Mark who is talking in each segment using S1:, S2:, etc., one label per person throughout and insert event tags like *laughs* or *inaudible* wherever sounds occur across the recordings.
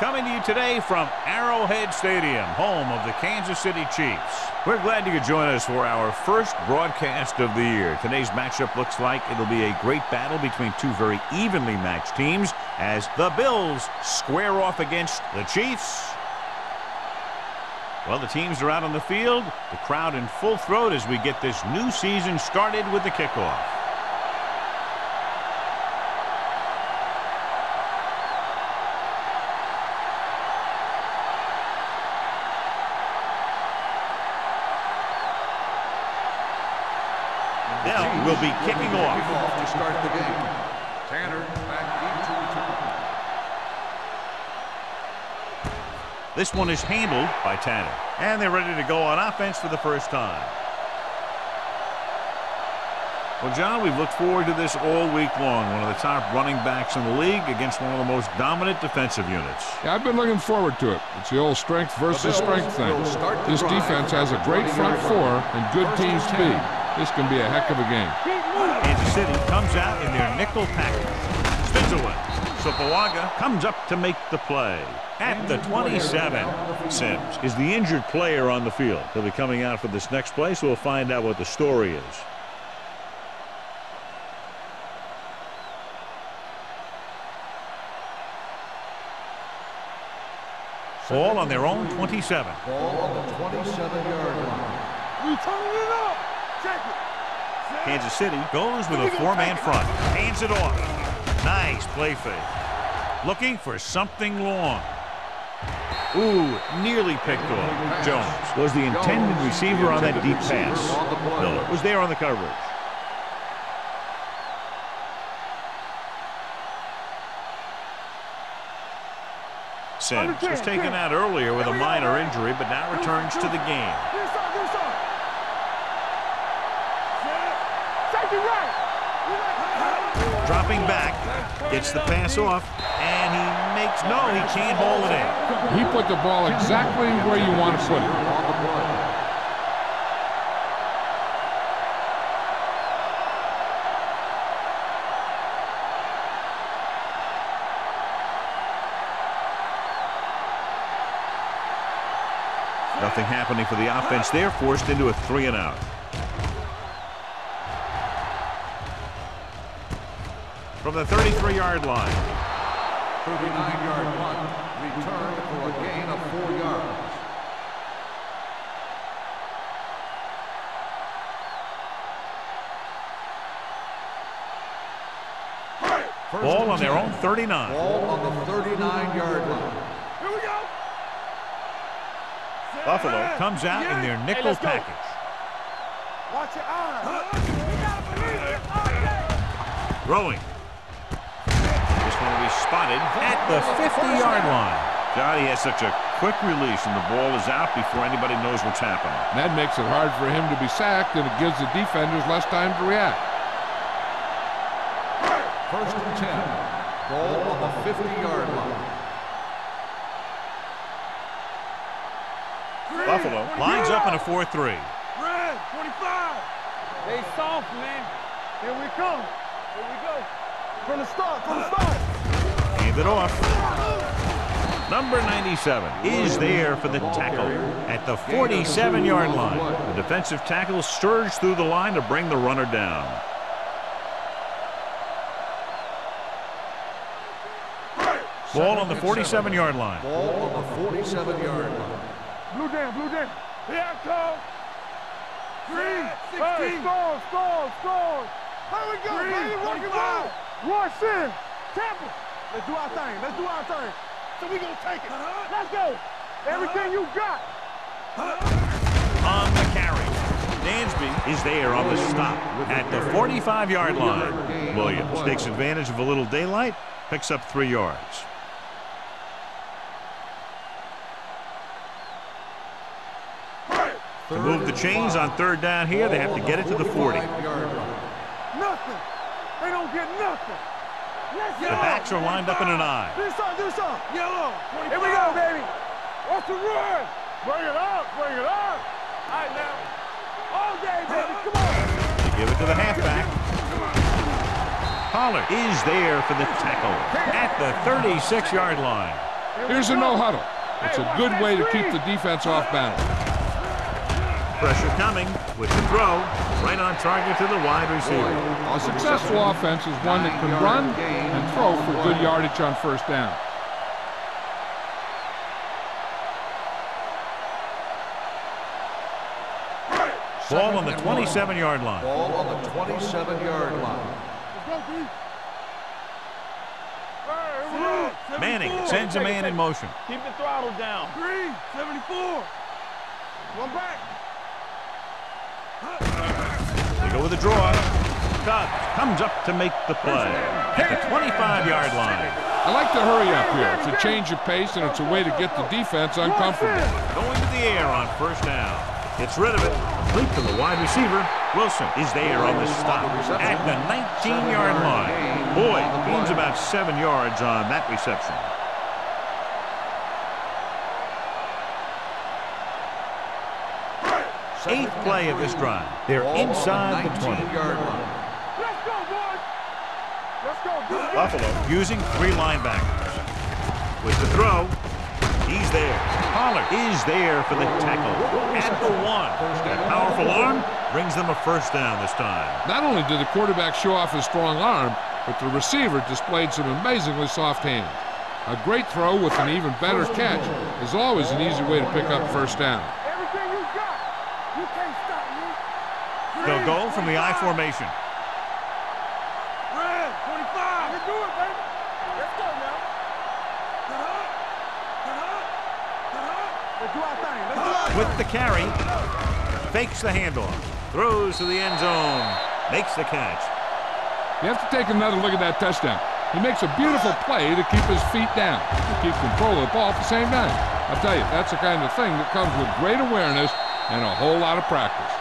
S1: Coming to you today from Arrowhead Stadium, home of the Kansas City Chiefs. We're glad you could join us for our first broadcast of the year. Today's matchup looks like it'll be a great battle between two very evenly matched teams as the Bills square off against the Chiefs. Well, the teams are out on the field, the crowd in full throat as we get this new season started with the kickoff. Be kicking off.
S2: to start the game. Tanner back deep to.
S1: This one is handled by Tanner. And they're ready to go on offense for the first time. Well, John, we've looked forward to this all week long. One of the top running backs in the league against one of the most dominant defensive units.
S3: Yeah, I've been looking forward to it. It's the old strength versus strength thing. This defense has a great front four and good team speed. This can be a heck of a game.
S1: Kansas City comes out in their nickel package. Spins away. So Pawaga comes up to make the play. At the 27, Sims is the injured player on the field. He'll be coming out for this next play, so we'll find out what the story is. Ball on their own 27.
S2: Ball on the 27-yard line.
S4: We turning it up.
S1: Kansas City goes with a four-man front. Hands it off. Nice play fake. Looking for something long. Ooh, nearly picked off. Jones was the intended receiver on that deep pass. Miller was there on the coverage. Sims was taken out earlier with a minor injury, but now returns to the game. Dropping back, gets the pass off, and he makes, no, he can't hold it in.
S3: He put the ball exactly where you want to put it.
S2: On the play.
S1: Nothing happening for the offense there, forced into a three and out. From the 33-yard line,
S2: 39-yard punt. Returned for a gain of four yards. First
S1: ball on their own 39.
S2: Ball on the 39-yard line.
S4: Here we go.
S1: Buffalo comes out in their nickel
S4: let's
S1: package.
S4: Watch your eyes. You gotta believe it. Oh, okay.
S1: Throwing. Spotted at the 50-yard line. Johnny has such a quick release, and the ball is out before anybody knows what's happening.
S3: And that makes it hard for him to be sacked, and it gives the defenders less time to react.
S2: First and 10. Ball on the 50-yard line.
S1: Buffalo lines up in a 4-3.
S4: Red, 25. They soft, man. Here we come. Here we go. From the start, from the start.
S1: Hand it off. Number 97 is there for the tackle at the 47-yard line. The defensive tackle surged through the line to bring the runner down. Ball on the 47-yard line.
S2: Ball on the 47-yard line.
S4: Blue down, blue down. Here I come. Green, 16. Score, score, score. Here we go, Green, baby. Work it out. Rush in. Tampa. Let's do our thing. Let's do our thing. So we gonna take it. Let's go. Everything you got.
S1: On the carry. Dansby is there on the stop at the 45-yard line. Williams takes advantage of a little daylight, picks up three yards. To move the chains on third down here, they have to get it to the 40.
S4: Nothing. They don't get nothing. Let's
S1: The backs are lined up in an eye.
S4: Do something, do something. Yellow. Here we go, baby. What's the run. Bring it up, bring it up. All right, now. All day, baby. Come on.
S1: They give it to the halfback. Pollard is there for the tackle at the 36-yard line.
S3: Here's a no huddle. It's a good way to keep the defense off balance.
S1: Pressure coming with the throw. Right on target to the wide receiver.
S3: A successful offense is one that can run and throw for good yardage on first down.
S1: Ball on the 27-yard line.
S2: Ball on the 27-yard line.
S1: Manning sends a man in motion.
S4: Keep the throttle down. Three, 74. One back.
S1: They go with a draw. Dobbs comes up to make the play at the 25-yard line.
S3: I like to hurry up here. It's a change of pace, and it's a way to get the defense uncomfortable.
S1: Going to the air on first down. Gets rid of it. Complete to the wide receiver. Wilson is there on the stop at the 19-yard line. Boy, gains about seven yards on that reception. Eighth play of this drive. They're
S2: Ball
S1: inside the 20.
S2: 19-yard line.
S4: Let's go, boys. Let's go. Good
S1: Buffalo using three linebackers. With the throw, he's there. Pollard is there for the tackle at the one. That powerful arm brings them a first down this time.
S3: Not only did the quarterback show off his strong arm, but the receiver displayed some amazingly soft hands. A great throw with an even better catch is always an easy way to pick up first down.
S4: Everything you got. You can't stop me.
S1: They'll go from the I formation.
S4: Red, 25. You do it, baby. Let's go now. Get up. Get up. Get up. Let's do our thing. Let's do our thing.
S1: With the carry, fakes the handoff, throws to the end zone, makes the catch.
S3: You have to take another look at that touchdown. He makes a beautiful play to keep his feet down and keep control of the ball at the same time. I'll tell you, that's the kind of thing that comes with great awareness and a whole lot of practice.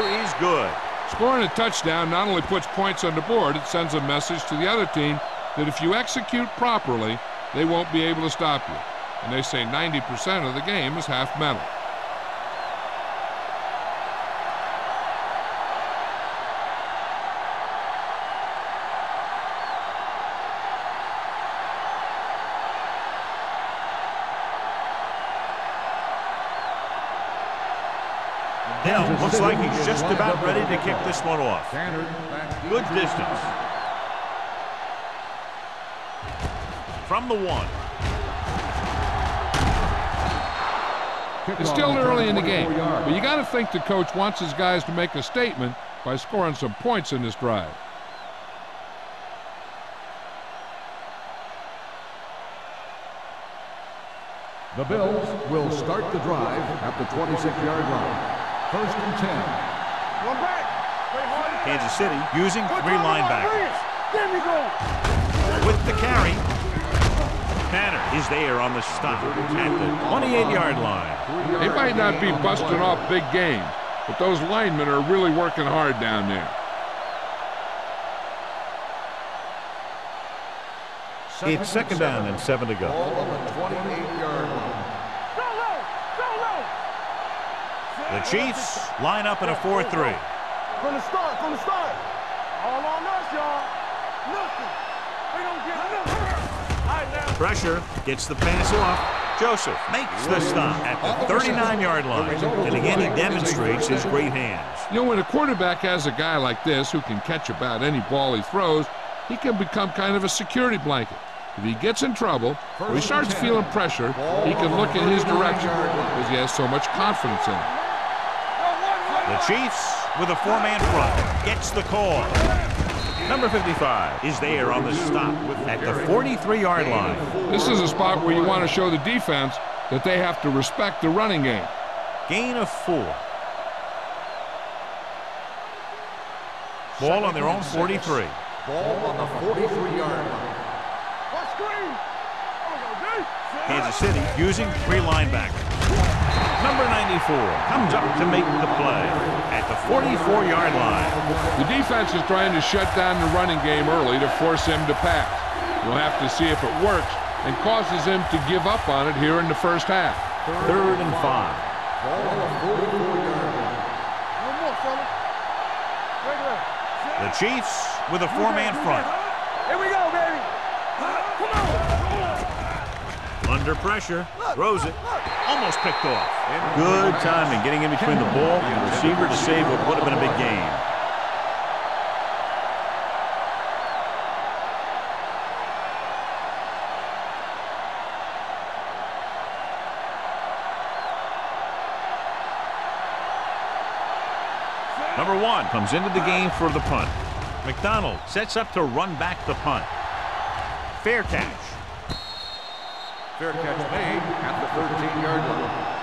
S1: Is good.
S3: Scoring a touchdown not only puts points on the board, it sends a message to the other team that if you execute properly, they won't be able to stop you. And they say 90% of the game is half mental.
S1: Looks like he's just about ready to kick this one off.
S2: Standard back deep
S1: Good distance. From the one.
S3: It's still early in the game, but you got to think the coach wants his guys to make a statement by scoring some points in this drive.
S2: The Bills will start the drive at the 26-yard line. First and 10.
S4: One back.
S1: Kansas City using three linebackers.
S4: There we go.
S1: With the carry, Tanner is there on the stop at the 28-yard line.
S3: They might not be busting off big game, but those linemen are really working hard down there.
S1: It's second down and seven to go.
S2: Ball on the 28-yard line.
S4: Go low. Go low.
S1: The Chiefs line up in a 4-3.
S4: From the start. From the start. All on us, y'all. Nothing. They don't get nothing. Now.
S1: Pressure gets the pass off. Joseph makes the stop at the 39-yard line. And again, he demonstrates his great hands.
S3: You know, when a quarterback has a guy like this who can catch about any ball he throws, he can become kind of a security blanket. If he gets in trouble or he starts feeling pressure, he can look in his direction because he has so much confidence in it.
S1: The Chiefs with a four-man front gets the call. Number 55 is there on the stop at the 43-yard line.
S3: This is a spot where you want to show the defense that they have to respect the running game.
S1: Gain of four. Ball on their own 43.
S2: Ball on the 43-yard line.
S4: What screen? Oh, go deep.
S1: Kansas City using three linebackers. Number 94 comes up to make the play at the 44-yard line.
S3: The defense is trying to shut down the running game early to force him to pass. We'll have to see if it works and causes him to give up on it here in the first half.
S1: Third and five. The Chiefs with a four-man front.
S4: Here we go, baby. Come on.
S1: Under pressure, throws it, almost picked off. Good timing, getting in between the ball and the receiver to save what would have been a big game. Number one comes into the game for the punt. McDonald sets up to run back the punt. Fair catch.
S2: Fair catch made 13-yard line.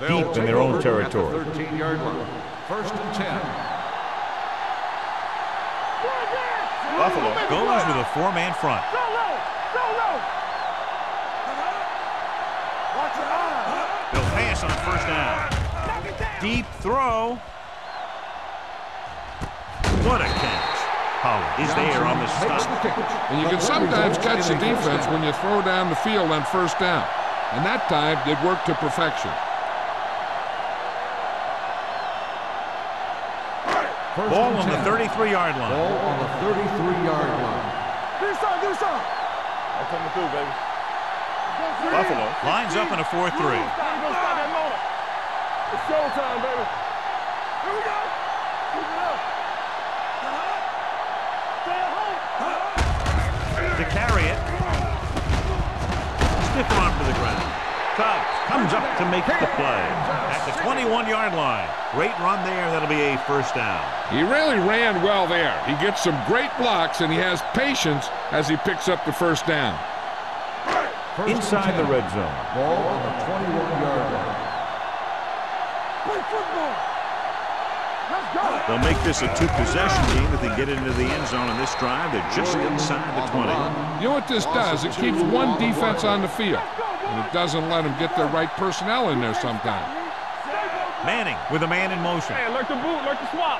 S1: Deep in their own territory.
S2: 13-yard line. First and 10.
S1: Buffalo goes with a four-man front.
S4: Go low. Go low. Watch your eyes.
S1: They'll pass on first down.
S4: Knock it down.
S1: Deep throw. Holland is there on the
S2: Takes
S1: stop.
S3: And you can sometimes catch the defense when you throw down the field on first down. And that time did work to perfection.
S2: First
S1: Ball
S2: and
S1: on the 33-yard line.
S2: Ball on the 33-yard line.
S4: Do something. Do something. I'm coming through, baby.
S1: Buffalo lines up in a 4-3.
S4: Time to go stop that motor. It's showtime, baby. Here we go.
S1: Stiff arm to the ground. Tubbs comes up to make the play at the 21-yard line. Great run there. That'll be a first down.
S3: He really ran well there. He gets some great blocks and he has patience as he picks up the first down.
S2: First
S1: Inside the red zone.
S2: Ball on the 21-yard line.
S4: Play football. Let's go.
S1: They'll make this a two-possession game if they get into the end zone on this drive. They're just inside the 20.
S3: You know what this does? It keeps one defense on the field. And it doesn't let them get the right personnel in there sometimes.
S1: Manning with a man in motion.
S4: Hey, like the boot, like the swap.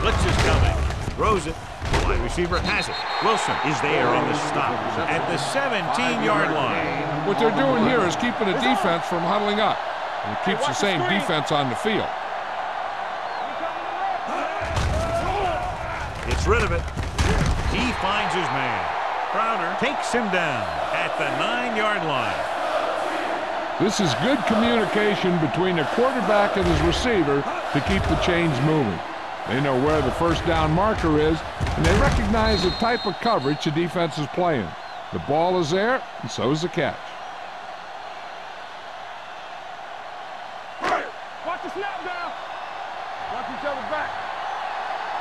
S1: Blitz is coming. Throws it. Wide receiver has it. Wilson is there on the stop at the 17-yard line.
S3: What they're doing here is keeping the defense from huddling up. And it keeps the same defense on the field.
S1: It's rid of it. He finds his man. Crowder takes him down at the 9-yard line.
S3: This is good communication between the quarterback and his receiver to keep the chains moving. They know where the first down marker is, and they recognize the type of coverage the defense is playing. The ball is there, and so is the catch.
S4: Watch the snap down. Watch each other's back.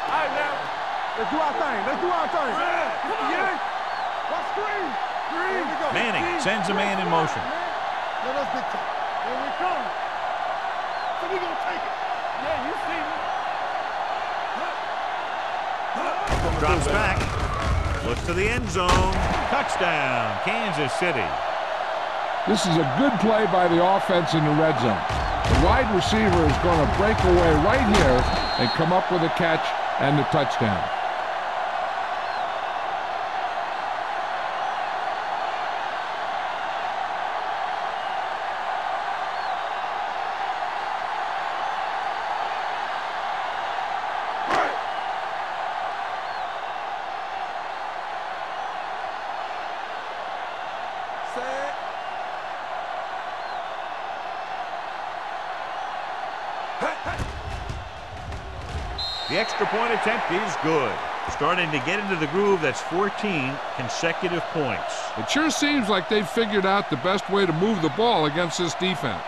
S4: All right, now. Let's do our thing. Let's do our thing. Come on. Yeah. Watch screen. Screen. Here we go.
S1: Manning sends a man in motion.
S4: Let us dictate. Here we come. So we're gonna take it. Yeah, you see me.
S1: Drops back. Looks to the end zone. Touchdown, Kansas City.
S3: This is a good play by the offense in the red zone. The wide receiver is going to break away right here and come up with a catch and the touchdown.
S1: The extra point attempt is good. Starting to get into the groove, that's 14 consecutive points.
S3: It sure seems like they've figured out the best way to move the ball against this defense.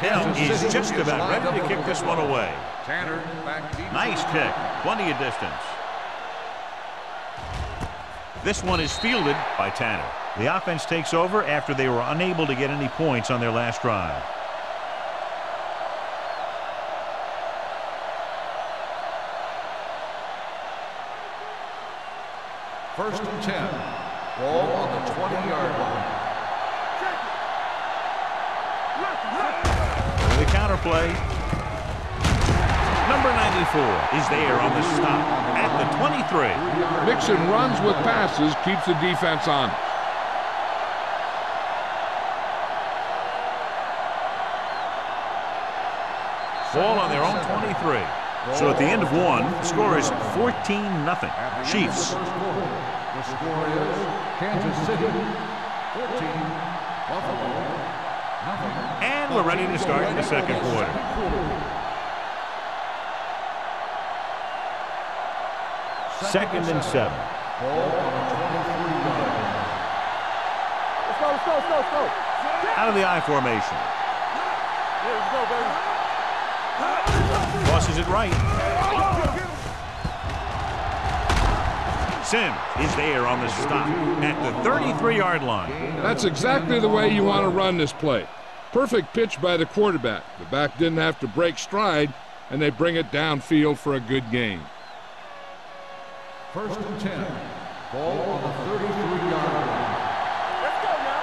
S1: Hill is just about ready to kick this one away.
S2: Tanner back deep.
S1: Nice kick. Plenty of distance. This one is fielded by Tanner. The offense takes over after they were unable to get any points on their last drive.
S2: First and 10. Ball on the 20-yard line.
S1: The counter play. Number 94 is there on the stop at the 23.
S3: Mixon runs with passes, keeps the defense on.
S1: Ball on their own 23. So at the end of one, the score is 14 nothing. Chiefs.
S2: The score is Kansas City 14, Buffalo nothing.
S1: And we're ready to start the second quarter. Second and seven.
S2: Ball on the 23-yard line.
S4: Let's go, let's go, let's go, let's go.
S1: Out of the I formation.
S4: Yeah, let's go, baby.
S1: Tosses it right. Sim is there on the stop at the 33-yard line.
S3: That's exactly the way you want to run this play. Perfect pitch by the quarterback. The back didn't have to break stride, and they bring it downfield for a good gain.
S2: First and 10. Ball on the 33-yard line.
S4: Let's go now.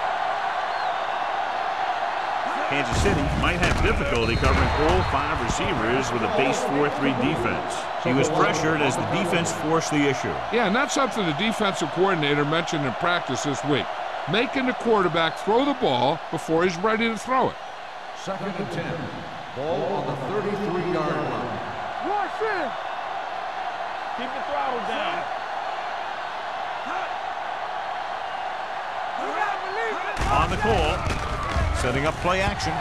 S1: Kansas City might have difficulty covering all five receivers with a base 4-3 defense. He was pressured as the defense forced the issue.
S3: Yeah, and that's something the defensive coordinator mentioned in practice this week. Making the quarterback throw the ball before he's ready to throw it.
S2: Second and 10. Ball on the 33-yard line.
S4: Rush in. Keep the throttle down.
S1: The call, setting up play action.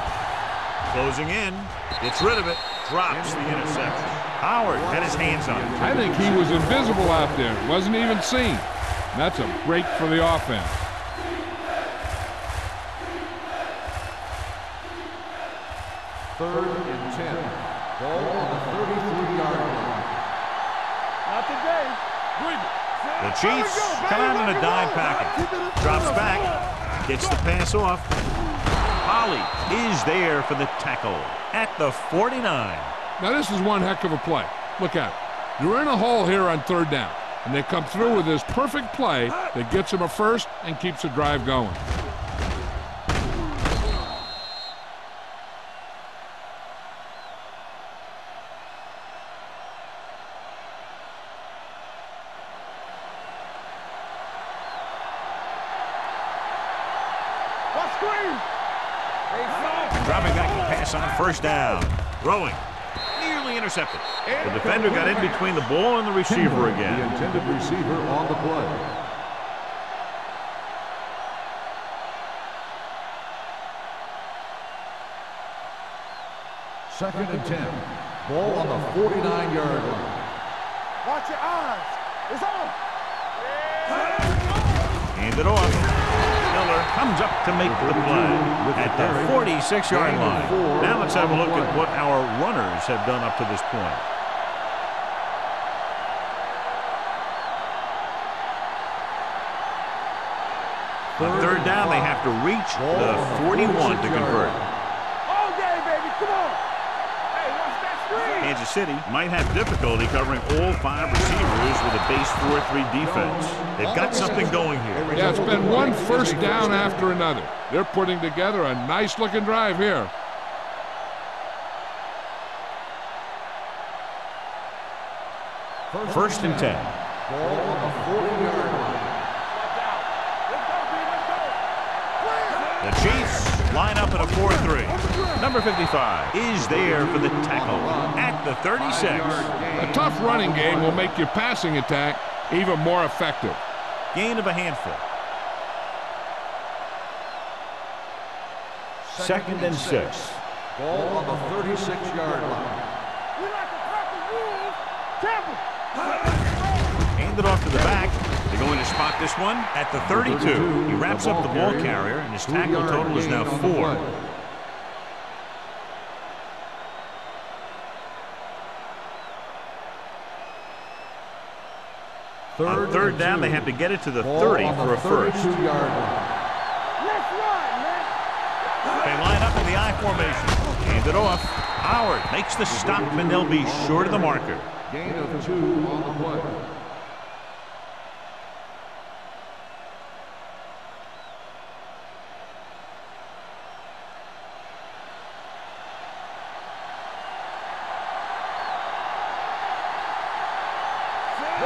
S1: Closing in, gets rid of it, drops the interception. Howard had his hands on it.
S3: I think he was invisible out there, wasn't even seen. That's a break for the offense.
S2: Third and 10. Ball on the 33-yard line.
S4: Not today.
S1: The Chiefs come out in a dime package. Drops back, gets the pass off. Holly is there for the tackle at the 49.
S3: Now, this is one heck of a play. Look at it. You're in a hole here on third down, and they come through with this perfect play that gets them a first and keeps the drive going.
S4: What screen?
S1: Dropping back to pass on first down. Throwing. Nearly intercepted. The defender got in between the ball and the receiver
S2: The
S1: again.
S2: intended receiver on the play. Second and 10. Ball on the 49-yard line.
S4: Watch your eyes. It's on.
S1: Hand it off. Comes up to make the play at the 46-yard line. Now let's have a look at what our runners have done up to this point. On third down, they have to reach the 41 to convert.
S4: All day, baby. Come on. Hey, watch that screen.
S1: Kansas City might have difficulty covering all five receivers with a base 4-3 defense. They've got something going here.
S3: Yeah, it's been one first down after another. They're putting together a nice-looking drive here.
S1: First and 10.
S2: The 40-yard line.
S4: Watch out. Let's go, B. Let's go. Clear.
S1: The Chiefs line up in a 4-3. Number 55 is there for the tackle at the 36.
S3: A tough running game will make your passing attack even more effective.
S1: Gain of a handful. Second and six.
S2: Ball on the 36-yard line.
S4: We like to crack the rules. Tampa.
S1: Hand it off to the back. They're going to spot this one at the 32. He wraps up the ball carrier, and his tackle total is now four. On third down, they have to get it to the
S2: Ball
S1: 30
S2: on
S1: for
S2: the
S1: a first.
S2: 32-yard.
S4: Let's run, man.
S1: They line up in the I formation. Hand it off. Howard makes the stop, and they'll be short of the marker.
S2: Gain of two on the play.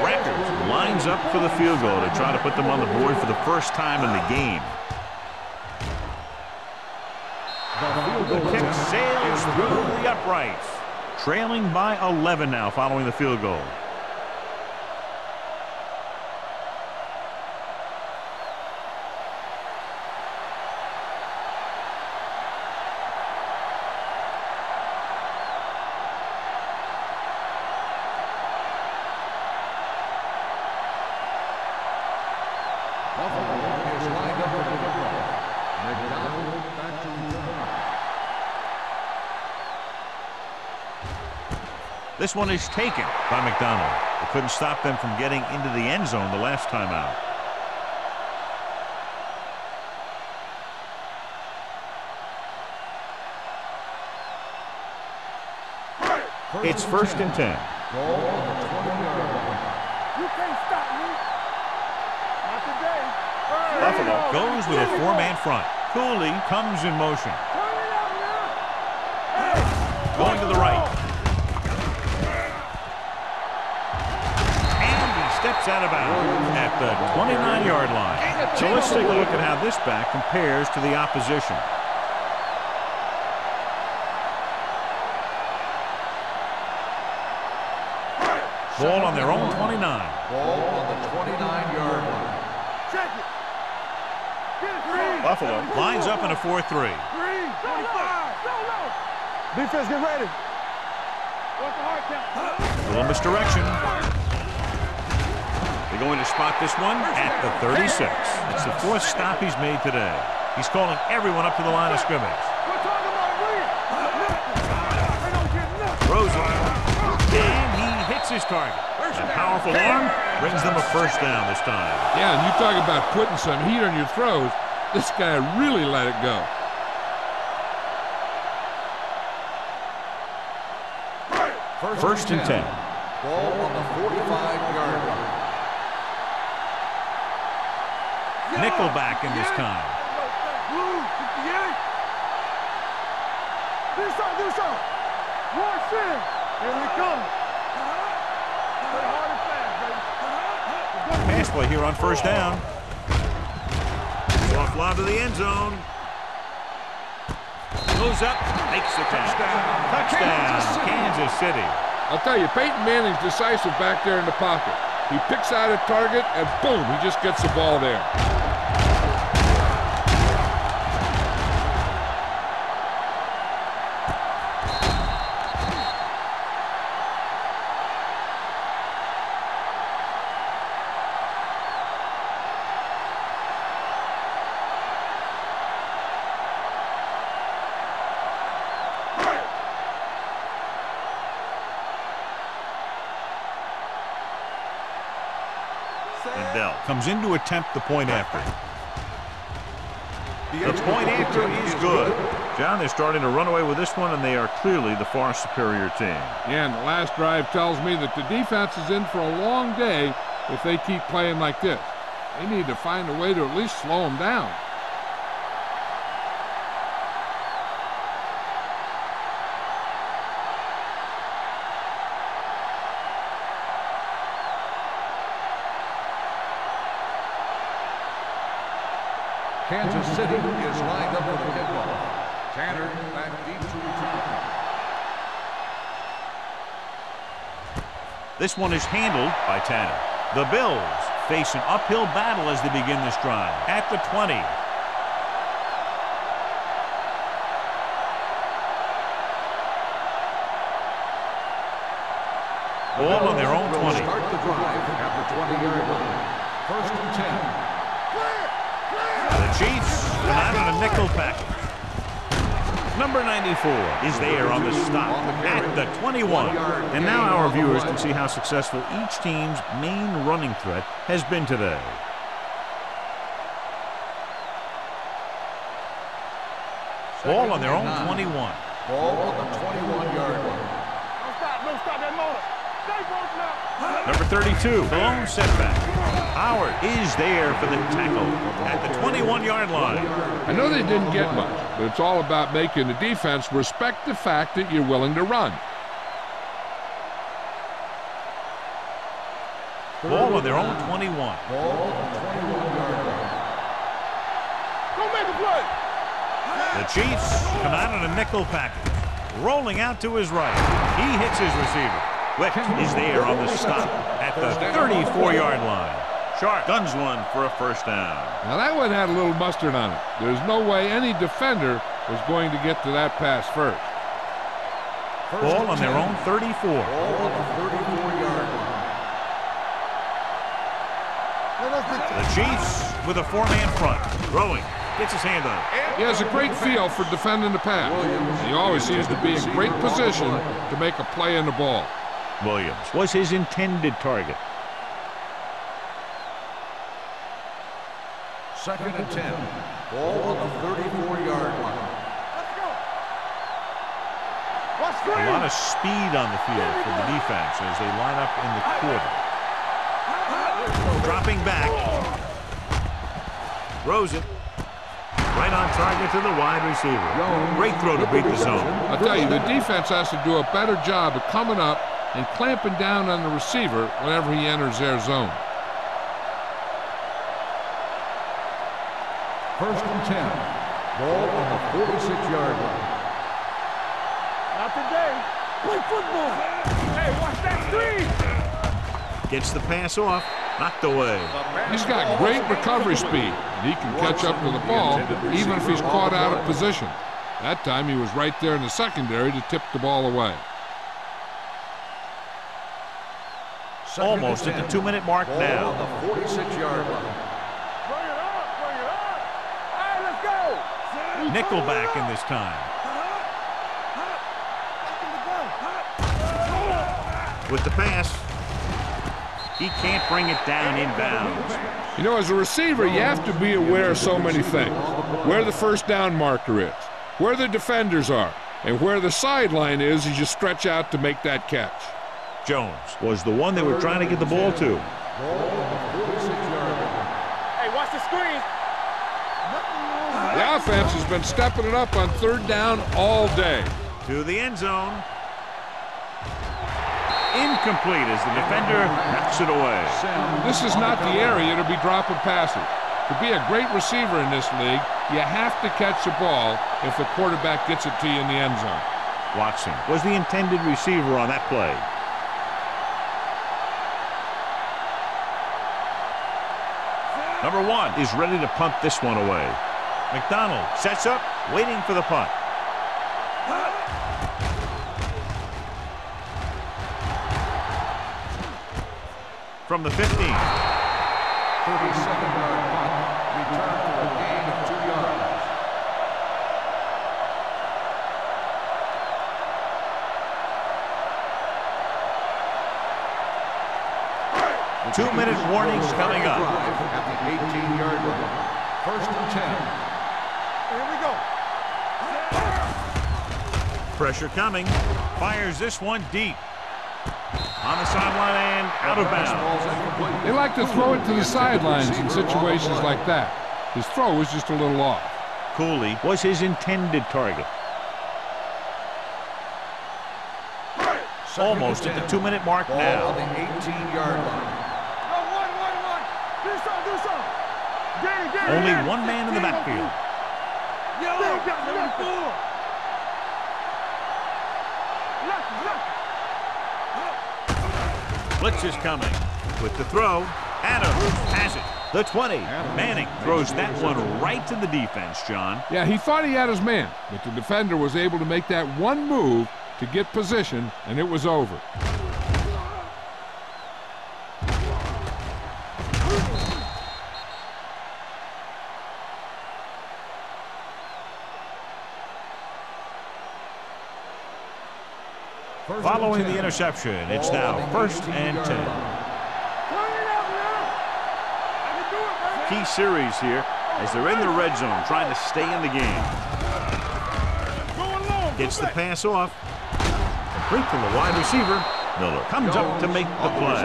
S1: Records lines up for the field goal to try to put them on the board for the first time in the game. The kick sails through the uprights. Trailing by 11 now following the field goal. This one is taken by McDonald. It couldn't stop them from getting into the end zone the last time out. It's first and 10.
S2: Ball on the 20-yard line.
S4: You can't stop me. Not today.
S1: Buffalo goes with a four-man front. Cooley comes in motion. Steps out of bounds at the 29-yard line. So let's take a look at how this back compares to the opposition. Ball on their own 29.
S2: Ball on the 29-yard line.
S4: Check it. Get it, Green.
S1: Buffalo lines up in a 4-3.
S4: Green. 25. Go low. Defense, get ready. What's the
S1: going to spot this one at the 36. It's the fourth stop he's made today. He's calling everyone up to the line of scrimmage.
S4: We're talking about Green. They don't get nothing.
S1: Throws it. And he hits his target. A powerful arm brings them a first down this time.
S3: Yeah, and you talk about putting some heat on your throws. This guy really let it go.
S1: First and 10.
S2: Ball on the 45-yard line.
S1: Nickelback in this time.
S4: This side, this side. Watch in. Here we come. Play hard and fast, baby.
S1: Pass play here on first down. Soft lob to the end zone. Goes up, makes the touchdown. Touchdown, Kansas City.
S3: I'll tell you, Peyton Manning's decisive back there in the pocket. He picks out a target, and boom, he just gets the ball there.
S1: Comes in to attempt the point after. The point after is good. John, they're starting to run away with this one, and they are clearly the far superior team.
S3: Yeah, and the last drive tells me that the defense is in for a long day if they keep playing like this. They need to find a way to at least slow them down.
S1: This one is handled by Tanner. The Bills face an uphill battle as they begin this drive at the 20. Ball on their own 20.
S2: Start the drive at the 20-yard line. First and 10.
S1: The Chiefs come out in a nickel package. Number 94 is there on the stop at the 21. And now our viewers can see how successful each team's main running threat has been today. Ball on their own 21.
S2: Ball on the 21-yard line.
S4: No stop, no stop that motor. Stay close now.
S1: Number 32, the lone setback. Howard is there for the tackle at the 21-yard line.
S3: I know they didn't get much, but it's all about making the defense respect the fact that you're willing to run.
S1: Ball on their own 21.
S2: Ball on 21-yard line.
S4: Go make a play.
S1: The Chiefs come out in a nickel package. Rolling out to his right. He hits his receiver. Wick is there on the stop at the 34-yard line. Sharp guns one for a first down.
S3: Now that one had a little mustard on it. There's no way any defender was going to get to that pass first.
S2: First
S1: Ball on their own 34.
S2: Ball on the 34-yard line.
S1: The Chiefs with a four-man front. Throwing. Gets his hand on it.
S3: He has a great feel for defending the pass. He always seems to be in great position to make a play in the ball.
S1: Williams was his intended target.
S2: Second and 10. Ball on the 34-yard line.
S4: Let's go.
S1: A lot of speed on the field for the defense as they line up in the quarter. Dropping back. Throws it. Right on target to the wide receiver. Great throw to beat the zone.
S3: I'll tell you, the defense has to do a better job of coming up and clamping down on the receiver whenever he enters their zone.
S2: First and 10. Ball on the 46-yard line.
S4: Not today. Play football. Hey, watch that screen.
S1: Gets the pass off. Knocked away.
S3: He's got great recovery speed, and he can catch up to the ball even if he's caught out of position. That time he was right there in the secondary to tip the ball away.
S1: Almost at the two-minute mark
S2: Ball
S1: now.
S2: on the 46-yard line.
S4: Bring it up, bring it up. All right, let's go.
S1: Nickelback in this time. With the pass. He can't bring it down inbounds.
S3: You know, as a receiver, you have to be aware of so many things. Where the first down marker is, where the defenders are, and where the sideline is as you stretch out to make that catch.
S1: Jones was the one they were trying to get the ball to.
S2: Ball on the 46-yard line.
S4: Hey, watch the screen.
S3: Offense has been stepping it up on third down all day.
S1: To the end zone. Incomplete as the defender knocks it away.
S3: This is not the area to be dropping passes. To be a great receiver in this league, you have to catch the ball if the quarterback gets it to you in the end zone.
S1: Watson was the intended receiver on that play. Number one is ready to punt this one away. McDonald sets up, waiting for the punt. From the 15.
S2: 37-yard punt. Return for a gain of two yards.
S1: Two-minute warnings coming up.
S2: At the 18-yard line. First and 10.
S4: Here we go.
S1: Pressure coming. Fires this one deep. On the sideline and out of bounds.
S2: Ball's incomplete.
S3: They like to throw it to the sidelines in situations like that. His throw was just a little off.
S1: Cooley was his intended target. Almost at the two-minute mark
S2: Ball on
S1: now.
S2: the 18-yard line.
S1: Only one man in the backfield.
S4: Danny got nothing. Left, left.
S1: Blitz is coming. With the throw, Adams has it. The 20. Manning throws that one right to the defense, John.
S3: Yeah, he thought he had his man, but the defender was able to make that one move to get position, and it was over.
S1: Following the interception, it's now first and 10.
S4: Turn it up, man. I can do it, man.
S1: Key series here as they're in the red zone trying to stay in the game. Gets the pass off. Complete from the wide receiver. Miller comes up to make the play.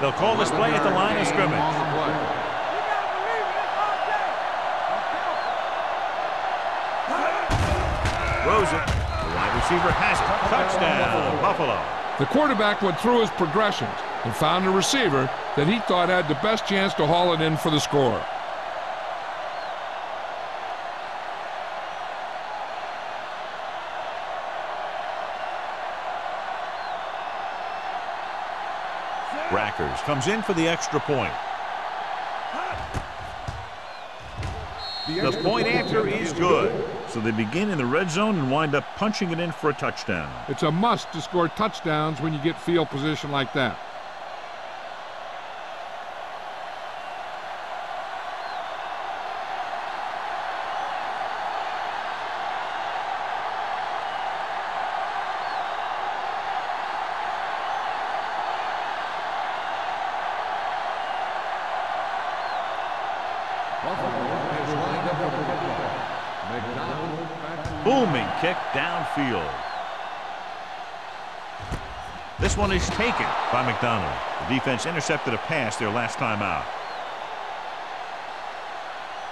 S1: They'll call this play at the line of scrimmage.
S2: the
S1: receiver has it. Touchdown, Buffalo.
S3: The quarterback went through his progressions and found a receiver that he thought had the best chance to haul it in for the score.
S1: Rackers comes in for the extra point. The point after is good. So they begin in the red zone and wind up punching it in for a touchdown.
S3: It's a must to score touchdowns when you get field position like that.
S1: Booming kick downfield. This one is taken by McDonald. The defense intercepted a pass their last time out.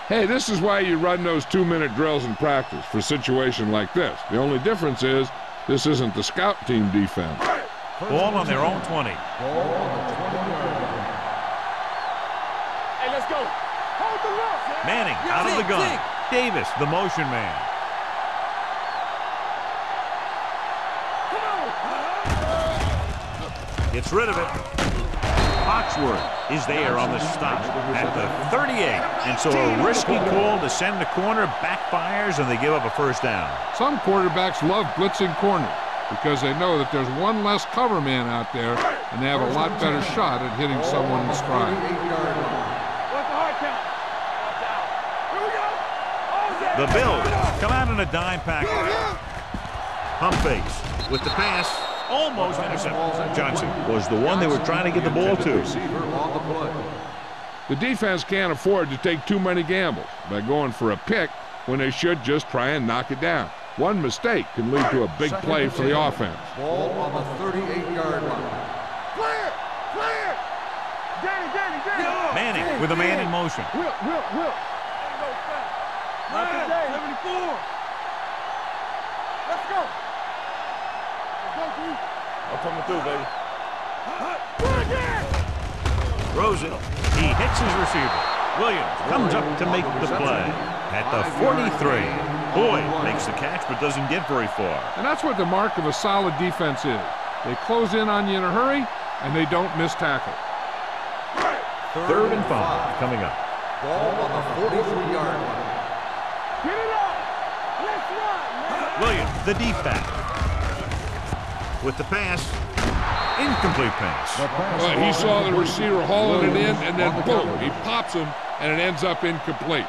S3: Hey, this is why you run those two-minute drills in practice for a situation like this. The only difference is this isn't the scout team defense.
S1: Ball on their own 20.
S2: ball the line.
S4: Hey, let's go. Hold the.
S1: Manning out of the gun. Davis, the motion man. Gets rid of it. Foxworth is there on the stop at the 38. And so a risky call to send the corner backfires and they give up a first down.
S3: Some quarterbacks love blitzing corners because they know that there's one less cover man out there and they have a lot better shot at hitting someone in stride.
S4: What's the hard count? Watch out. Here we go. Yeah.
S1: The Bills come out in a dime package. Pump fakes with the pass. Almost intercepted. Johnson was the one they were trying to get the ball to.
S2: The
S3: defense can't afford to take too many gambles by going for a pick when they should just try and knock it down. One mistake can lead to a big play for the offense.
S2: Ball on the 38-yard line.
S4: Clear. Clear. Danny, Danny, Danny.
S1: Manning with a man in motion.
S4: Thing. Not today. 74. Let's go. Let's go, G.
S1: I'm coming through, baby.
S4: Do it again.
S1: Throws it. He hits his receiver. Williams comes up to make the play at the 43. Boyd makes the catch but doesn't get very far.
S3: And that's what the mark of a solid defense is. They close in on you in a hurry and they don't miss tackle.
S1: Third and five coming up.
S2: Ball on the 43-yard line.
S4: Get it up. Let's run.
S1: Williams, the deep back. With the pass. Incomplete pass.
S2: Pass
S3: Well, he saw the receiver hauling it in and then boom, he pops him and it ends up incomplete.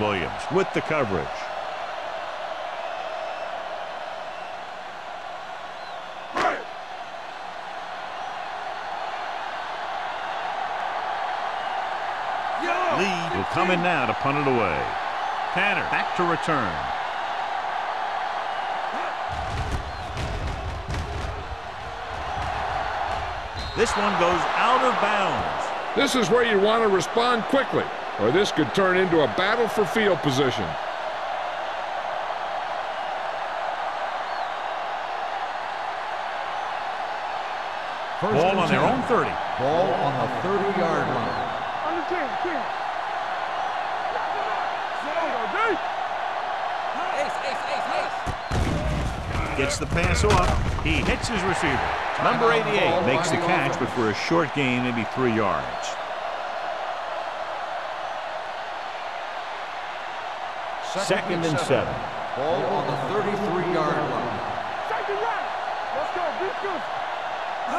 S1: Williams with the coverage. Lead will come in now to punt it away. Tanner back to return. This one goes out of bounds.
S3: This is where you want to respond quickly, or this could turn into a battle for field position.
S2: First
S1: Ball
S2: and
S1: on their own 30.
S2: Ball on the 30-yard line.
S4: Under 10, 10.
S1: Gets the pass off. He hits his receiver. Number 88 makes the catch, but for a short gain, maybe three yards. Second and seven.
S2: Ball on the 33-yard line.
S4: Take it right. Let's go. Be good.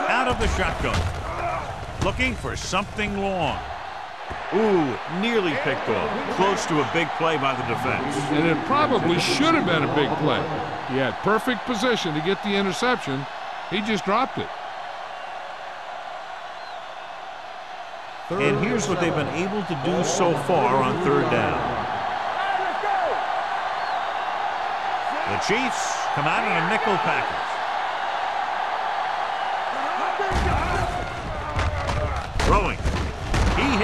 S1: Out of the shotgun. Looking for something long. Ooh, nearly picked off. Close to a big play by the defense.
S3: And it probably should have been a big play. He had perfect position to get the interception, He just dropped it.
S1: And here's what they've been able to do so far on third down. The Chiefs come out in a nickel package. Throwing.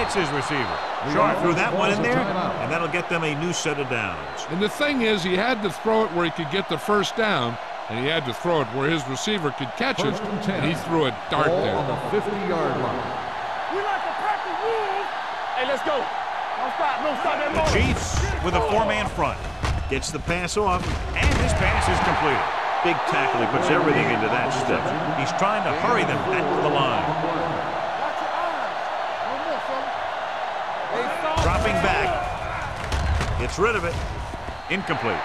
S1: He hits his receiver. Sharp threw that one in there, and that'll get them a new set of downs.
S3: And the thing is, he had to throw it where he could get the first down, and he had to throw it where his receiver could catch it,
S2: and
S3: he threw a dart
S2: Ball
S3: there.
S2: on the 50-yard line.
S4: We like to practice rules. Hey, let's go. Don't stop. No stop that
S1: The. Chiefs with a four-man front. Gets the pass off, and his pass is completed. Big tackle. He puts everything into that step. He's trying to hurry them back to the line. Gets rid of it. Incomplete.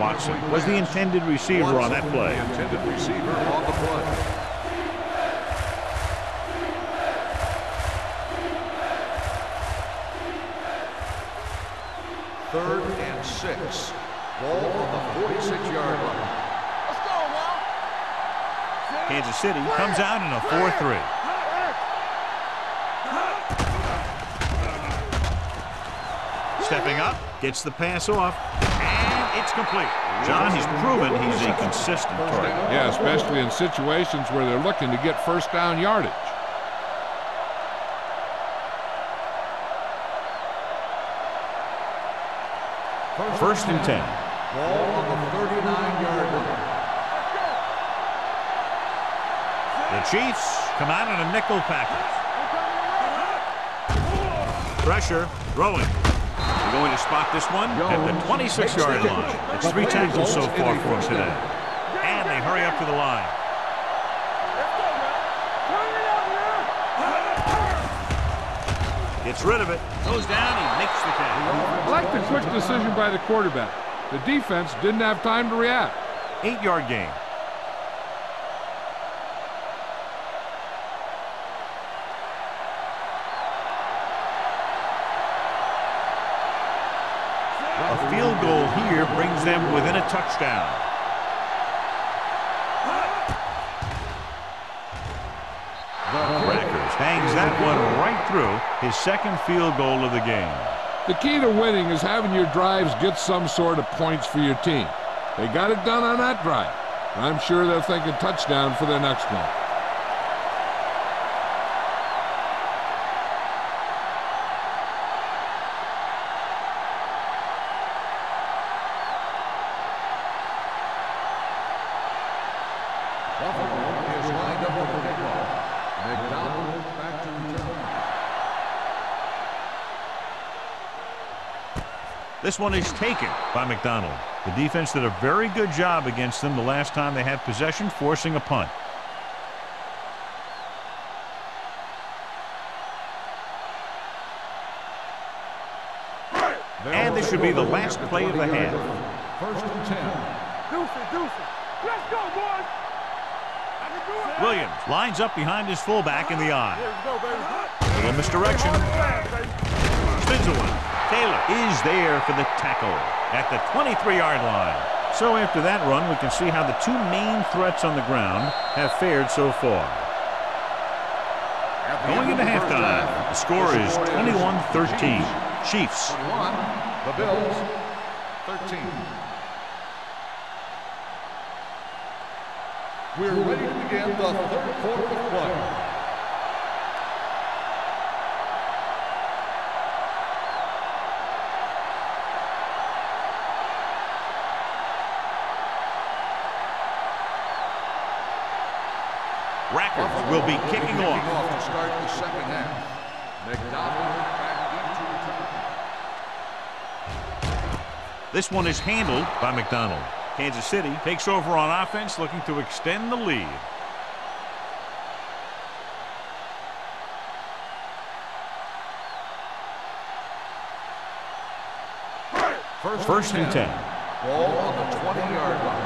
S1: Watson was the intended receiver on that play.
S2: The intended receiver on the play. Third and six. Ball on the 46-yard line.
S4: Let's go,
S1: Kansas City comes out in a 4-3. Gets the pass off, and it's complete. John, he's proven he's a consistent target.
S3: Yeah, especially in situations where they're looking to get first down yardage.
S1: First and 10.
S2: Ball on the 39-yard line.
S1: The Chiefs come out in a nickel package. Pressure, throwing. They're going to spot this one at the 26-yard line. It's three tackles so far for him today. And they hurry up to the line.
S4: Let's go, man. Turn it out, man.
S1: Gets rid of it. Goes down. He makes the catch.
S3: I like the quick decision by the quarterback. The defense didn't have time to react.
S1: Eight-yard gain. A field goal here brings them The a touchdown. Rackers hangs that one right through his second field goal of the game.
S3: The key to winning is having your drives get some sort of points for your team. They got it done on that drive. I'm sure they're thinking touchdown for their next one.
S1: This one is taken by McDonald. The defense did a very good job against them the last time they had possession, forcing a punt. And this should be the last play of the half.
S2: First and 10.
S4: Deuce it, deuce it. Let's go, boys. I can do it.
S1: Williams lines up behind his fullback in the eye.
S4: Here we go, baby.
S1: Little misdirection. Spins a one. Taylor is there for the tackle at the 23-yard line. So after that run, we can see how the two main threats on the ground have fared so far. Going into halftime,
S2: half,
S1: the score is 21-13. Chiefs.
S2: The Bills, 13. We're ready to begin the third quarter of play.
S1: Will be kicking off.
S2: to start the second half. McDonald back into return.
S1: This one is handled by McDonald. Kansas City takes over on offense, looking to extend the lead. First and 10.
S2: Ball on the 20-yard line.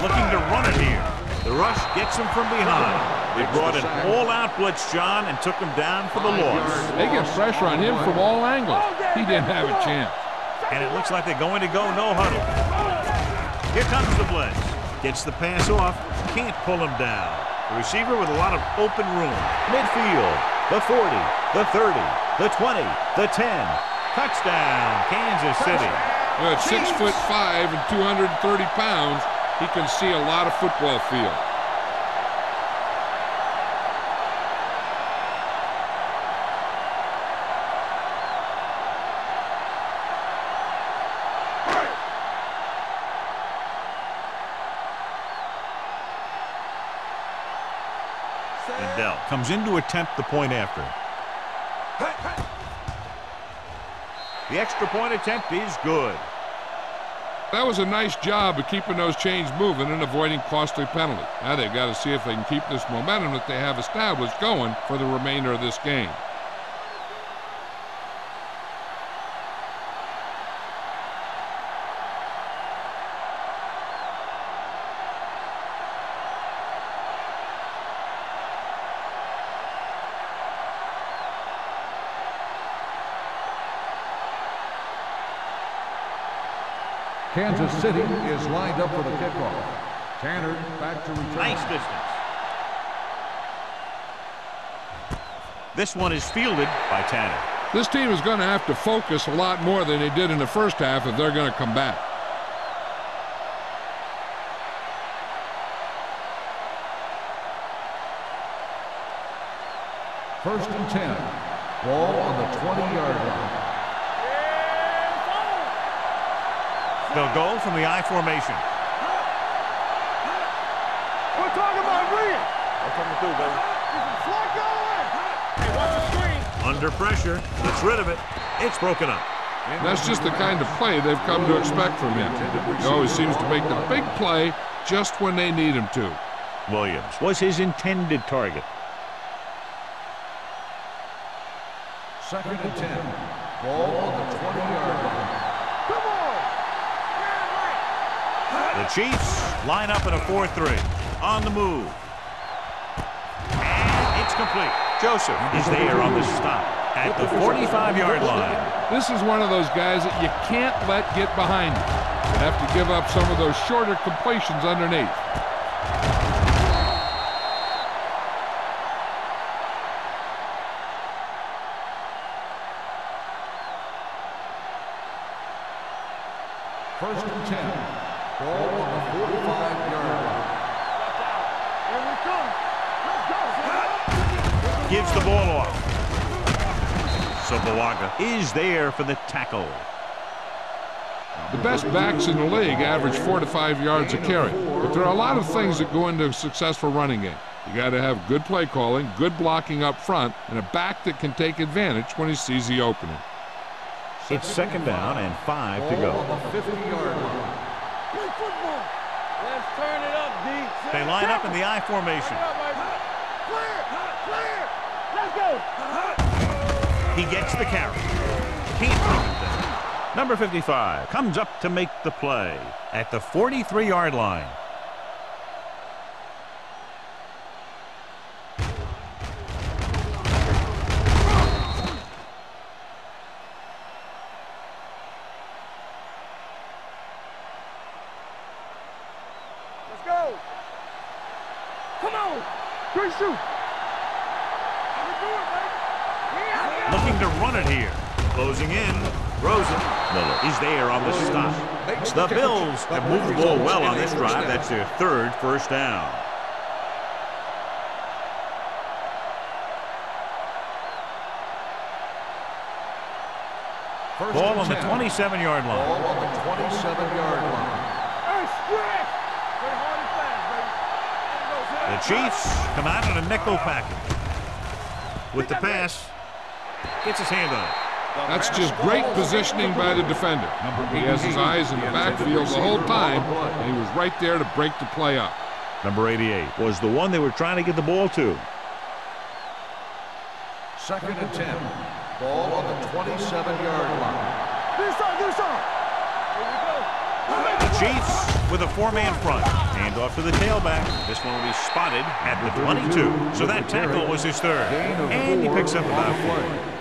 S1: Looking to run it here. The rush gets him from behind. They brought an all-out blitz, John, and took him down for the loss.
S3: They get pressure on him from all angles. He didn't have a chance.
S1: And it looks like they're going to go no huddle. Here comes the blitz. Gets the pass off. Can't pull him down. The receiver with a lot of open room. Midfield. The 40. The 30. The 20. The 10. Touchdown, Kansas City.
S3: At six foot five and 230 pounds, he can see a lot of football field.
S1: And comes in to attempt the point after. The extra point attempt is good.
S3: That was a nice job of keeping those chains moving and avoiding costly penalties. Now they've got to see if they can keep this momentum that they have established going for the remainder of this game.
S2: Kansas City is lined up for the kickoff. Tanner back to return.
S1: Nice distance. This one is fielded by Tanner.
S3: This team is going to have to focus a lot more than they did in the first half if they're going to come back.
S2: First and 10. Ball on the 20-yard line.
S1: They'll go from the I formation.
S4: We're talking about reading. That's what I'm going to do, baby. Flacco. Hey, watch the screen.
S1: Under pressure. Gets rid of it. It's broken up.
S3: That's just the kind of play they've come to expect from him. He always seems to make the big play just when they need him to.
S1: Williams was his intended target.
S2: Second and 10. Ball on the 20-yard line.
S4: Come on.
S1: The Chiefs line up in a 4-3. On the move. And it's complete. Joseph is there on the stop at the 45-yard line.
S3: This is one of those guys that you can't let get behind you. You have to give up some of those shorter completions underneath.
S1: Tackle.
S3: The best backs in the league average four to five yards a carry. But there are a lot of things that go into a successful running game. You got to have good play calling, good blocking up front, and a back that can take advantage when he sees the opening.
S1: It's second down and five to go.
S2: 50-yard line.
S4: Play football. Let's turn it up, D.
S1: They line up in the I formation.
S4: Clear. Clear. Let's go.
S1: He gets the carry. Can't bring him down. Number 55 comes up to make the play at the 43-yard line.
S4: Let's go. Come on. Great shoot. How we doing, baby? We out there.
S1: Looking to run it here. Closing in. Rosen. Miller is there on the stop. The Bills have moved the ball well on this drive. That's their third first down.
S2: First
S1: Ball on the 27-yard line.
S2: Ball on the 27-yard line.
S4: Hey, stretch. Play hard and fast, baby.
S1: The Chiefs come out in a nickel package. With the pass, gets his hand on it.
S3: That's just great positioning by the defender. He has his eyes in the backfield the whole time, and he was right there to break the play up.
S1: Number 88 was the one they were trying to get the ball to.
S2: Second and 10. Ball on the 27-yard line.
S4: This side, this side. Here we go.
S1: The Chiefs with a four-man front. Hand off to the tailback. This one will be spotted at the 22. So that tackle was his third. And he picks up
S2: on
S1: about
S2: the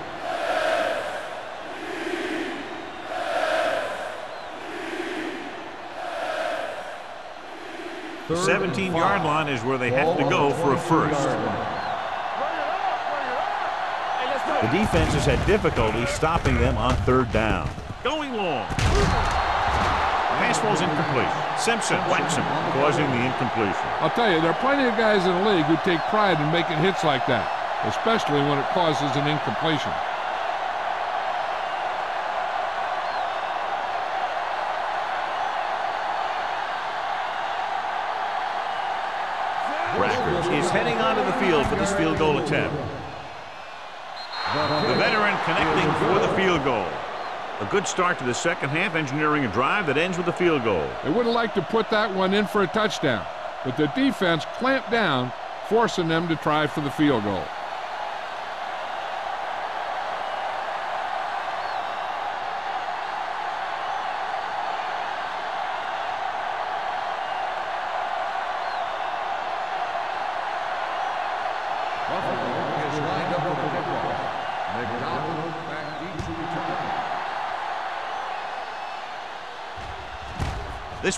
S1: 17-yard line is where they have to go for a first. The defense has had difficulty stopping them on third down. Going long. Pass ball's incomplete. Simpson whacks him, causing the incompletion.
S3: I'll tell you, there are plenty of guys in the league who take pride in making hits like that, especially when it causes an incompletion.
S1: Rackers is heading onto the field for this field goal attempt. The veteran connecting for the field goal. A good start to the second half, engineering a drive that ends with a field goal.
S3: They would have liked to put that one in for a touchdown, but the defense clamped down, forcing them to try for the field goal.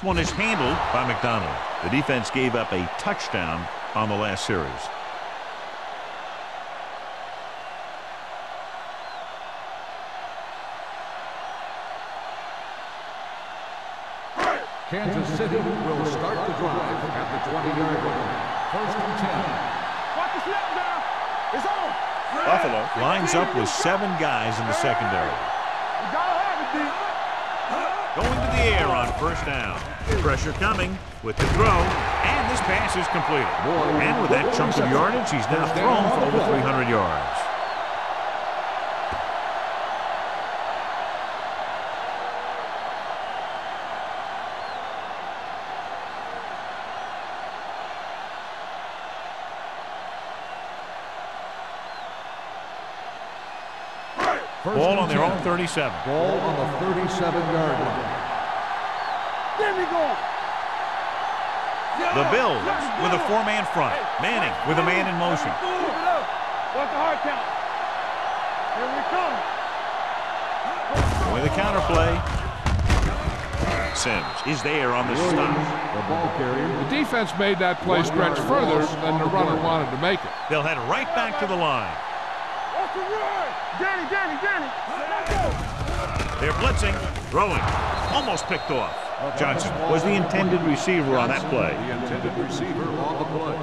S1: This one is handled by McDonald. The defense gave up a touchdown on the last series.
S2: Kansas City will start the drive at the 20-yard line. First and 10.
S4: Watch the snap now. It's on.
S1: Buffalo lines up with seven guys in the secondary.
S4: You gotta have it, D.
S1: Going to the air on first down. Pressure coming with the throw, and this pass is completed. And with that chunk of yardage, he's now thrown for over 300 yards.
S2: First
S1: Ball on their
S2: 10.
S1: own 37.
S2: Ball on the 37-yard line.
S4: There we go.
S1: The Bills with a four-man front. Manning with a man in motion.
S4: Keep it up. Watch the hard count. Here we come.
S1: With a counter play. Sims is there on the stop.
S2: The ball carrier.
S3: The defense made that play stretch further than the runner wanted to make it.
S1: They'll head right back to the line.
S4: Watch the run. Danny, Danny, Danny.
S1: They're blitzing, throwing, almost picked off. Johnson was the intended receiver on that play.
S2: The intended receiver on the play.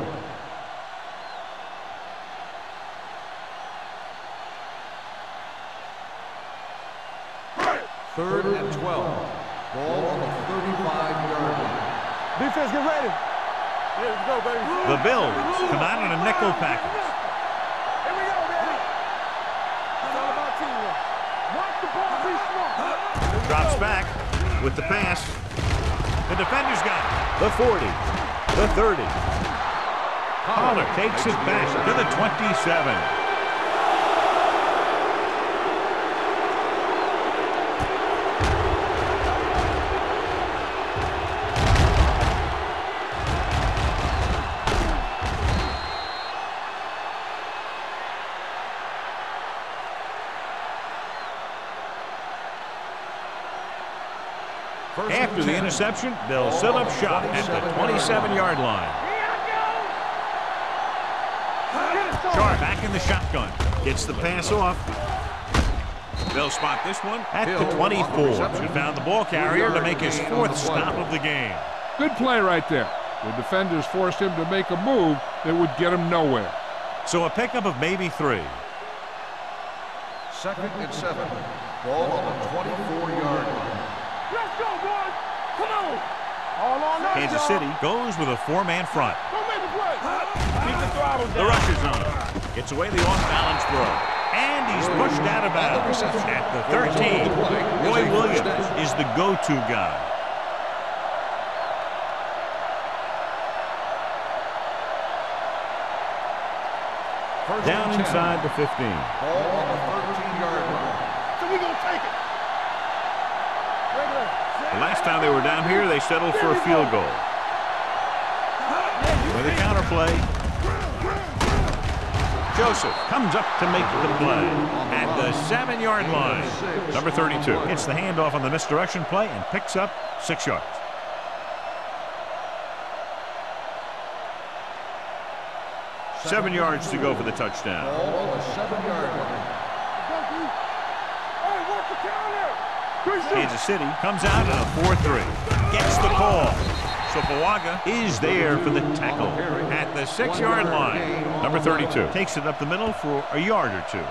S2: Third and 12. Ball on the 35-yard line.
S4: Defense, get ready. Here we go, baby.
S1: The Bills come out in a nickel package.
S4: Here we go, baby. It's all about teamwork. Watch the ball be smart.
S1: Drops back with the pass. The defender's got it. The 40, the 30. Pollard takes it back to the 27. Interception, they'll set up shop at the 27-yard line. Sharp back in the shotgun. Gets the pass off. They'll spot this one at the 24. Should found the ball carrier to make his fourth stop of the game.
S3: Good play right there. The defenders forced him to make a move that would get him nowhere.
S1: So a pickup of maybe three.
S2: Second and seven. Ball on the 24-yard line.
S4: Let's go, boys. Come on. All on us,
S1: Kansas. City goes with a four-man front.
S4: The play. Keep the throttle
S1: The
S4: down.
S1: rusher zone. Gets away the off-balance throw. And he's pushed out of bounds. At the 13, Roy Williams is the go-to guy. Down inside the 15. last time they were down here, they settled for a field goal. With a counterplay, Joseph comes up to make the play at the seven-yard line. Number 32 hits the handoff on the misdirection play and picks up six yards. Seven yards to go for the touchdown. Kansas City comes out in a 4-3. Gets the call. So Pawaga is there for the tackle at the six-yard line. Number 32 takes it up the middle for a yard or two.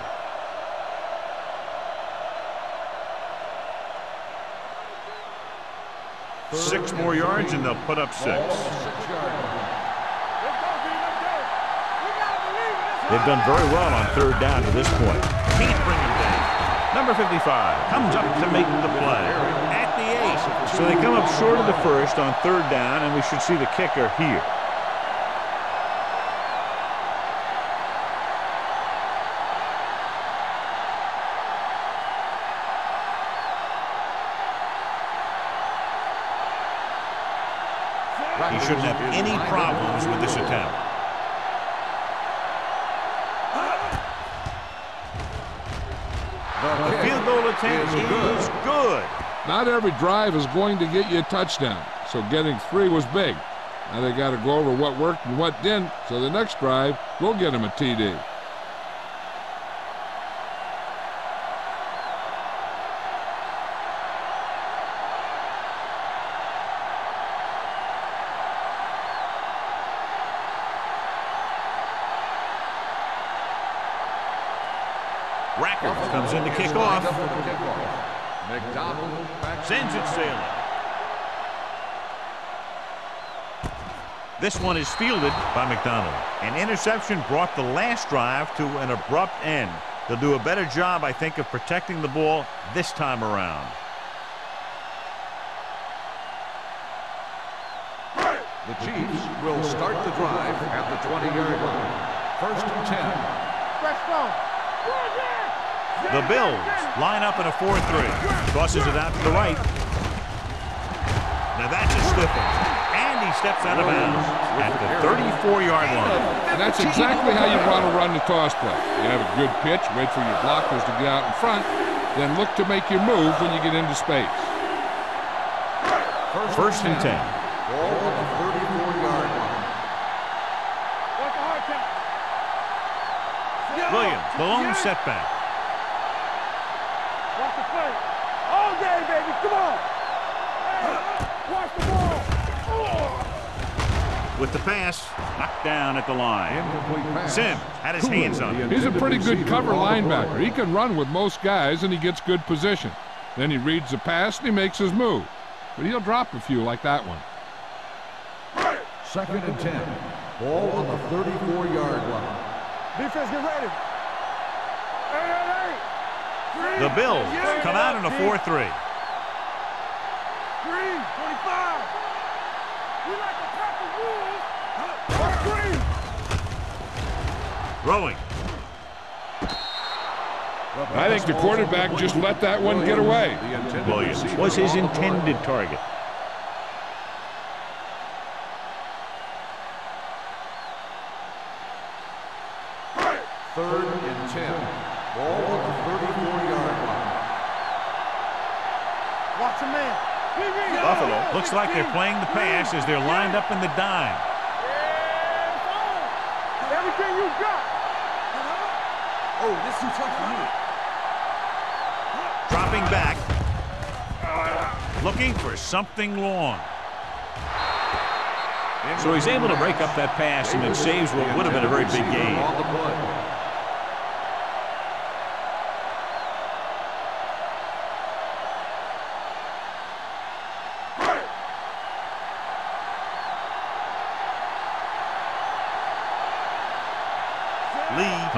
S1: Six more yards and they'll put up six.
S2: Ball on the six-yard line.
S4: Let's go, B, let's go. We gotta believe it. Let's
S1: They've done very well on third down to this point. Number 55 comes up to make the play at the eight. So they come up short of the first on third down, and we should see the kicker here. He shouldn't have any problems with this attempt. Attempt
S2: is good.
S1: is good.
S3: Not every drive is going to get you a touchdown, so getting three was big. Now they got to go over what worked and what didn't, so the next drive will get them a TD.
S1: Racker comes in to kick off.
S2: Lined up for the kickoff. McDonald back
S1: Sends it sailing. This one is fielded by McDonald. An interception brought the last drive to an abrupt end. They'll do a better job, I think, of protecting the ball this time around.
S2: The Chiefs will start the drive at the 20-yard line. First and 10.
S4: Fresh stone.
S1: The Bills line up in a 4-3. Tosses it out to the right. Now that's a stiff one. And he steps out of oh, bounds at the 34-yard line.
S3: And that's exactly how you want to run the toss play. You have a good pitch, wait for your blockers to get out in front, then look to make your move when you get into space.
S1: First and 10.
S2: Ball on the 34-yard line.
S4: What's the hard count?
S1: Williams, the lone setback.
S4: Watch the play. All day, baby. Come on. Hey, watch the ball. Oh.
S1: With the pass, knocked down at the line. Sim had his hands on it.
S3: He's a pretty good cover linebacker. He can run with most guys and he gets good position. Then he reads the pass and he makes his move. But he'll drop a few like that one.
S2: Second and 10. Ball on the 34-yard line.
S4: Defense, get ready.
S1: The Bills
S4: Yeah,
S1: come out in a
S4: G.
S1: 4-3.
S4: Three. 25. We like to cut the rules. Huh. Three.
S1: Throwing.
S3: I think the quarterback just let that one get away.
S1: Williams was his
S2: on the play.
S1: intended target.
S2: Third and 10. Ball on the 34-yard line.
S4: Watch a man.
S1: Buffalo looks like they're playing the pass as they're lined up in the dime.
S4: Yeah, it's on. Everything you got.
S2: Oh, this too tough for you.
S1: Dropping back. Looking for something long. So he's able to break up that pass and it saves what would have been a very big gain.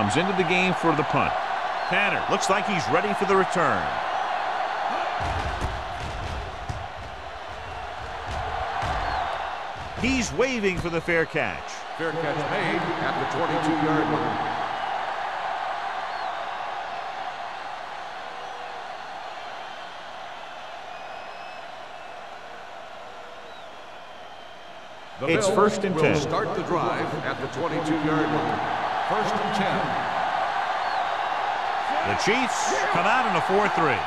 S1: Comes into the game for the punt. Tanner looks like he's ready for the return. He's waving for the fair catch.
S2: Fair catch made at the 22-yard line. The
S1: It's first and 10.
S2: start the drive at the 22-yard line. First and 10.
S1: The Chiefs come out in a 4-3.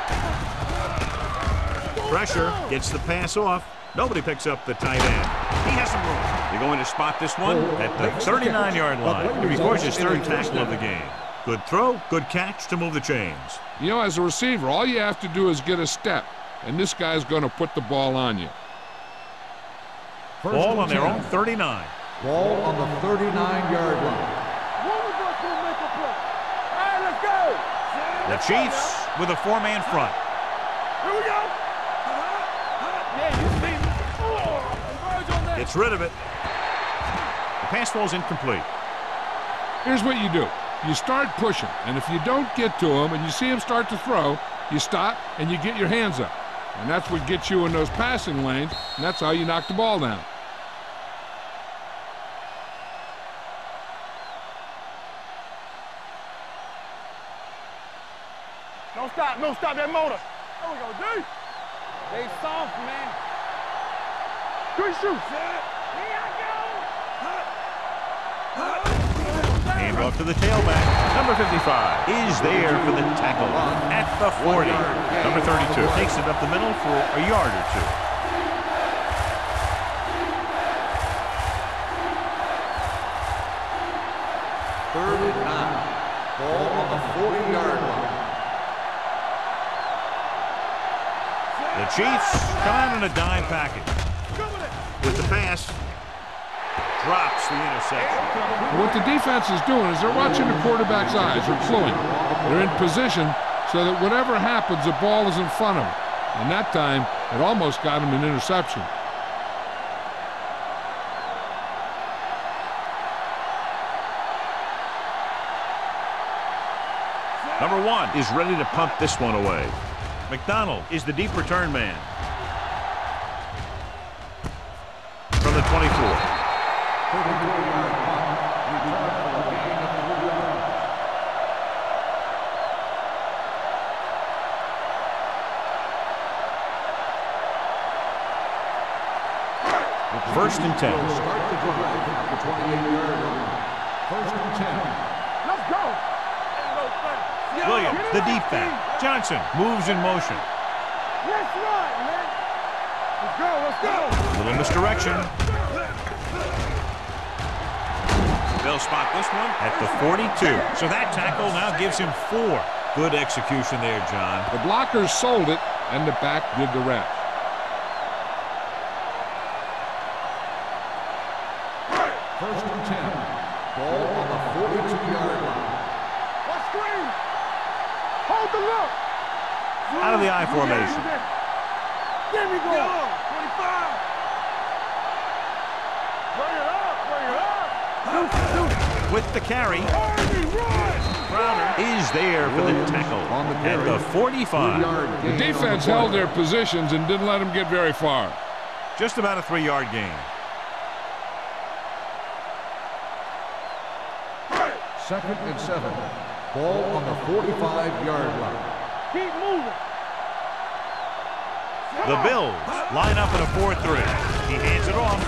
S1: Pressure gets the pass off. Nobody picks up the tight end. He has some room. They're going to spot this one at the 39-yard line. He records his third tackle of the game. Good throw, good catch to move the chains.
S3: You know, as a receiver, all you have to do is get a step, and this guy's going to put the ball on you.
S2: First
S1: Ball
S2: and
S1: on their own 39.
S2: Ball on the 39-yard line.
S4: One of us will make a play. All right, let's go.
S1: The Chiefs with a four-man front.
S4: Here we go. Yeah, you see me. Converge on that.
S1: Gets rid of it. The pass falls incomplete.
S3: Here's what you do. You start pushing, and if you don't get to him and you see him start to throw, you stop and you get your hands up. And that's what gets you in those passing lanes, and that's how you knock the ball down.
S4: No stop, stop that motor. There we go, D. They soft, man. Good shoot. Here I go.
S1: Hand off to the tailback. Number 55 is there for the tackle at the 40. Number 32 takes it up the middle for a yard or two. Chiefs come out in a dime package. With the pass, drops the interception.
S3: What the defense is doing is they're watching the quarterback's eyes. They're cluing. They're in position so that whatever happens, the ball is in front of them. And that time, it almost got him an interception.
S1: Number one is ready to pump this one away. McDonald is the deep return man. From the 24. First and 10.
S2: Start the drive at the 28-yard line. First and 10.
S4: Let's go. Ain't no thing.
S1: Williams, the deep back. Johnson moves in motion.
S4: Let's run, man. Let's go, let's go.
S1: Little misdirection. They'll spot this one at the 42. So that tackle now gives him four. Good execution there, John.
S3: The blockers sold it, and the back did the rest.
S2: First and 10. Ball on the 42-yard line.
S4: Let's screen. Hold the look.
S1: Out of the I formation.
S4: Give me go. 25. Bring it up, bring it up. Deuce, deuce.
S1: With the carry, Crowder is there for the tackle
S2: on the
S1: at the 45.
S2: Three-yard
S3: The defense
S2: play.
S3: held their positions and didn't let them get very far.
S1: Just about a three-yard gain.
S2: Second and seven. Ball on the 45-yard line.
S4: Keep moving.
S1: The Bills line up in a 4-3. He hands it off.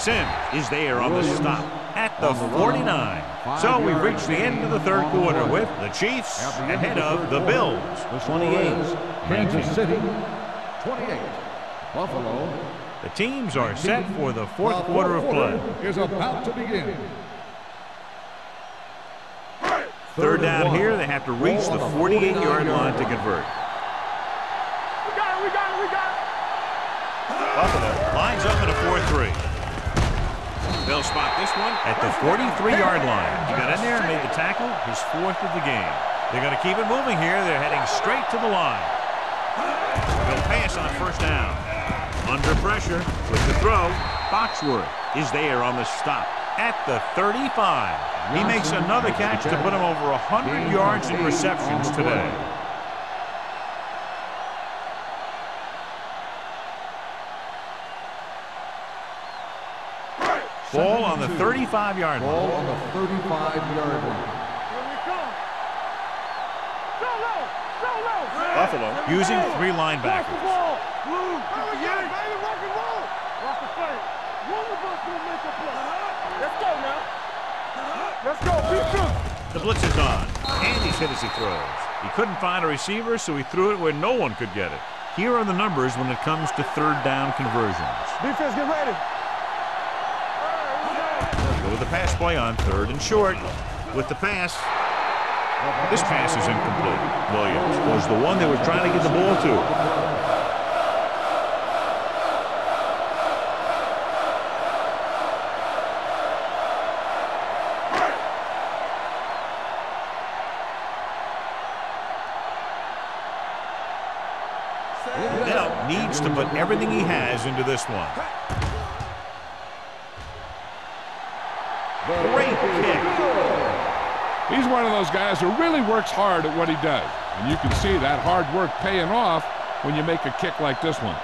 S1: Sim is there on the stop at the 49. So we've reached the end of the third quarter with the Chiefs ahead of the Bills.
S2: The 28. Kansas City, 28. Buffalo.
S1: The teams are set for the fourth quarter of play.
S2: is about to begin.
S1: Third down here, they have to reach the 48-yard line to convert. They'll spot this one at the 43-yard line. He got in there and made the tackle, his fourth of the game. They're going to keep it moving here. They're heading straight to the line. They'll pass on first down. Under pressure with the throw. Foxworth is there on the stop at the 35. He makes another catch to put him over 100 yards in receptions today. Ball on the 35-yard line.
S2: Ball on the 35-yard line.
S4: Here we come. Solo, solo.
S1: Buffalo using three
S4: Watch the
S1: linebackers.
S4: ball. Blue. Here we go, baby. Rock and roll. Watch the play. One of us will make a play. Let's go now. Let's go.
S1: The blitz is on. And he's hit as he throws. He couldn't find a receiver, so he threw it where no one could get it. Here are the numbers when it comes to third down conversions.
S4: Defense, get ready.
S1: With a pass play on third and short. With the pass. This pass is incomplete. Williams was the one they were trying to get the ball to. Now needs to put everything he has into this one. Great kick.
S3: He's one of those guys who really works hard at what he does. And you can see that hard work paying off when you make a kick like this one.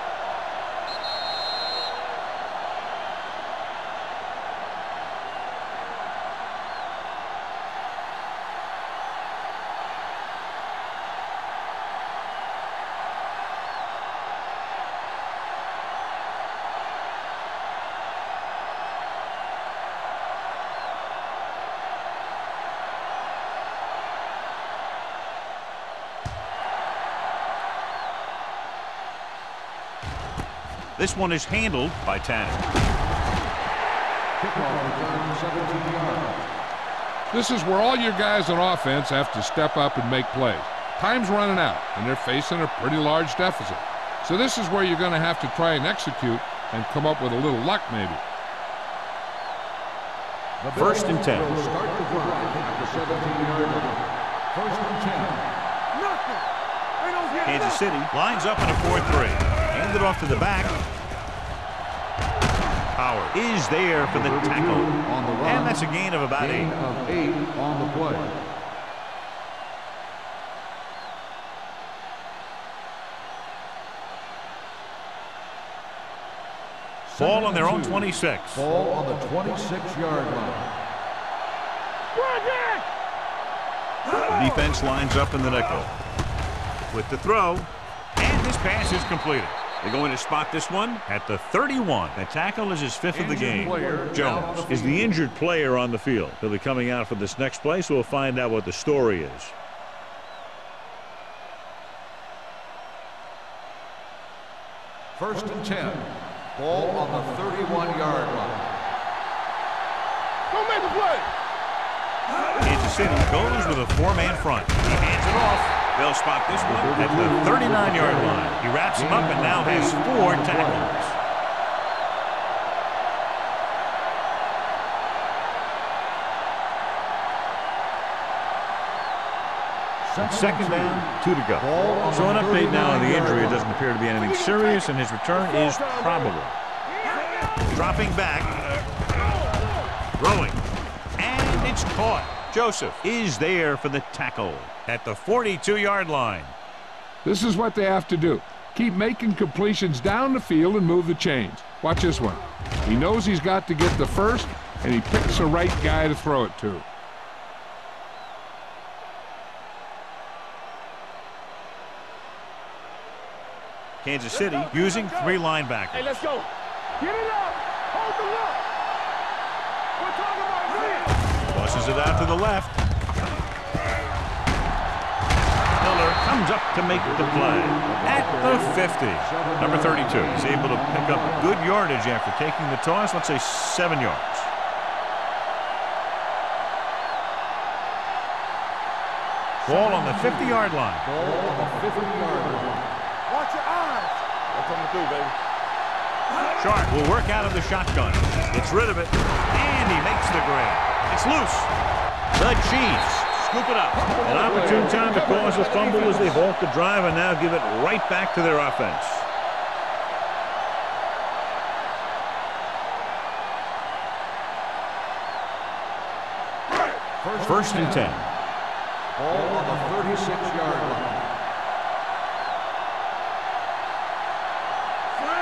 S1: This one is handled by Tanner. This
S3: is where all your guys on offense have to step up and make plays. Time's running out, and they're facing a pretty large deficit. So this is where you're going to have to try and execute and come up with a little luck maybe.
S1: First and 10.
S2: Start the drive at the 17-yard line. First and
S1: 10. Kansas City lines up in a 4-3. Hand it off to the back. Howard is there for the tackle. On the run, and that's a gain of about
S2: gain
S1: eight.
S2: of eight on the play.
S1: Ball on their own 26.
S2: Ball on the 26-yard line.
S1: The defense lines up in the nickel. With the throw, and this pass is completed. They're going to spot this one at the 31. The tackle is his fifth injured of the game. Jones the is the injured player on the field. He'll be coming out for this next play, so we'll find out what the story is.
S2: First and 10. Ball on the 31-yard line.
S4: Don't make the play.
S1: Kansas City goes with a four-man front. He hands it off. They'll spot this one at the 39-yard line. He wraps him up and now has four tackles. Second down, two to go. So an update now on the injury. It doesn't appear to be anything serious, and his return is probable. Dropping back. Throwing. And it's caught. Joseph is there for the tackle at the 42-yard line.
S3: This is what they have to do. Keep making completions down the field and move the chains. Watch this one. He knows he's got to get the first, and he picks the right guy to throw it to.
S1: Kansas City using three linebackers.
S4: Hey, let's go. Get it up. Hold the look. We're talking about
S1: Busses it out to the left. Miller comes up to make the play at the 50. Number 32 is able to pick up good yardage after taking the toss, let's say seven yards. Ball on the 50-yard line.
S2: Ball on the 50-yard line.
S4: Watch your eyes. That's coming through, baby.
S1: Sharp will work out of the shotgun. Gets rid of it, and he makes the grab. It's loose. The Chiefs scoop it up. An opportune time to cause a fumble as they halt the drive and now give it right back to their offense. First and 10.
S2: Ball on the 36-yard line.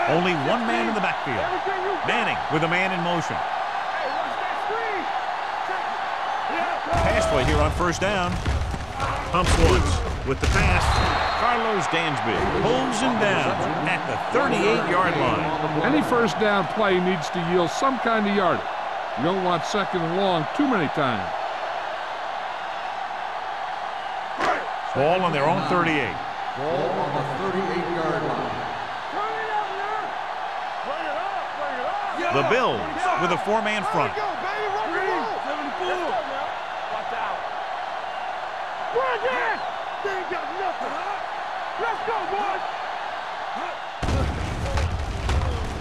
S1: Only one man in the backfield. Manning with a man in motion. Pass play here on first down. Pumps once with the pass. Karlos Dansby pulls him down at the 38-yard line.
S3: Any first down play needs to yield some kind of yardage. You don't want second and long too many times.
S1: Ball on their own 38.
S2: Ball on the 38-yard line.
S4: Turn it up now. Bring it up, bring it up.
S1: The Bills with a four-man front.
S4: Let's go, baby. Rock and roll. 74. Let's go now. Watch out. Bring it. They ain't got nothing. Let's go, boys.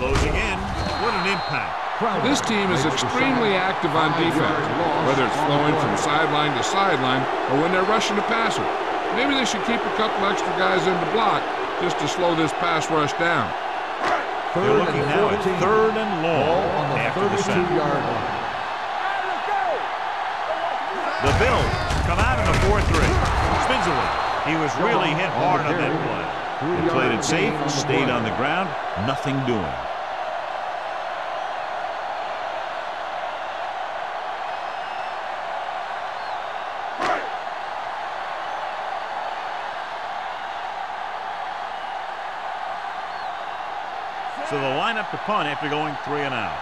S1: Closing in. What an impact.
S3: This team is extremely active on defense, whether it's flowing from sideline to sideline or when they're rushing the passer. Maybe they should keep a couple extra guys in the block just to slow this pass rush down.
S1: They're looking now at third and long
S2: on the
S1: after the snap.
S2: 32-yard line.
S1: The Bills come out in a 4-3. Spinzley, he was really hit hard on that play. They played it safe, stayed on the ground, nothing doing. The to punt after going three and out.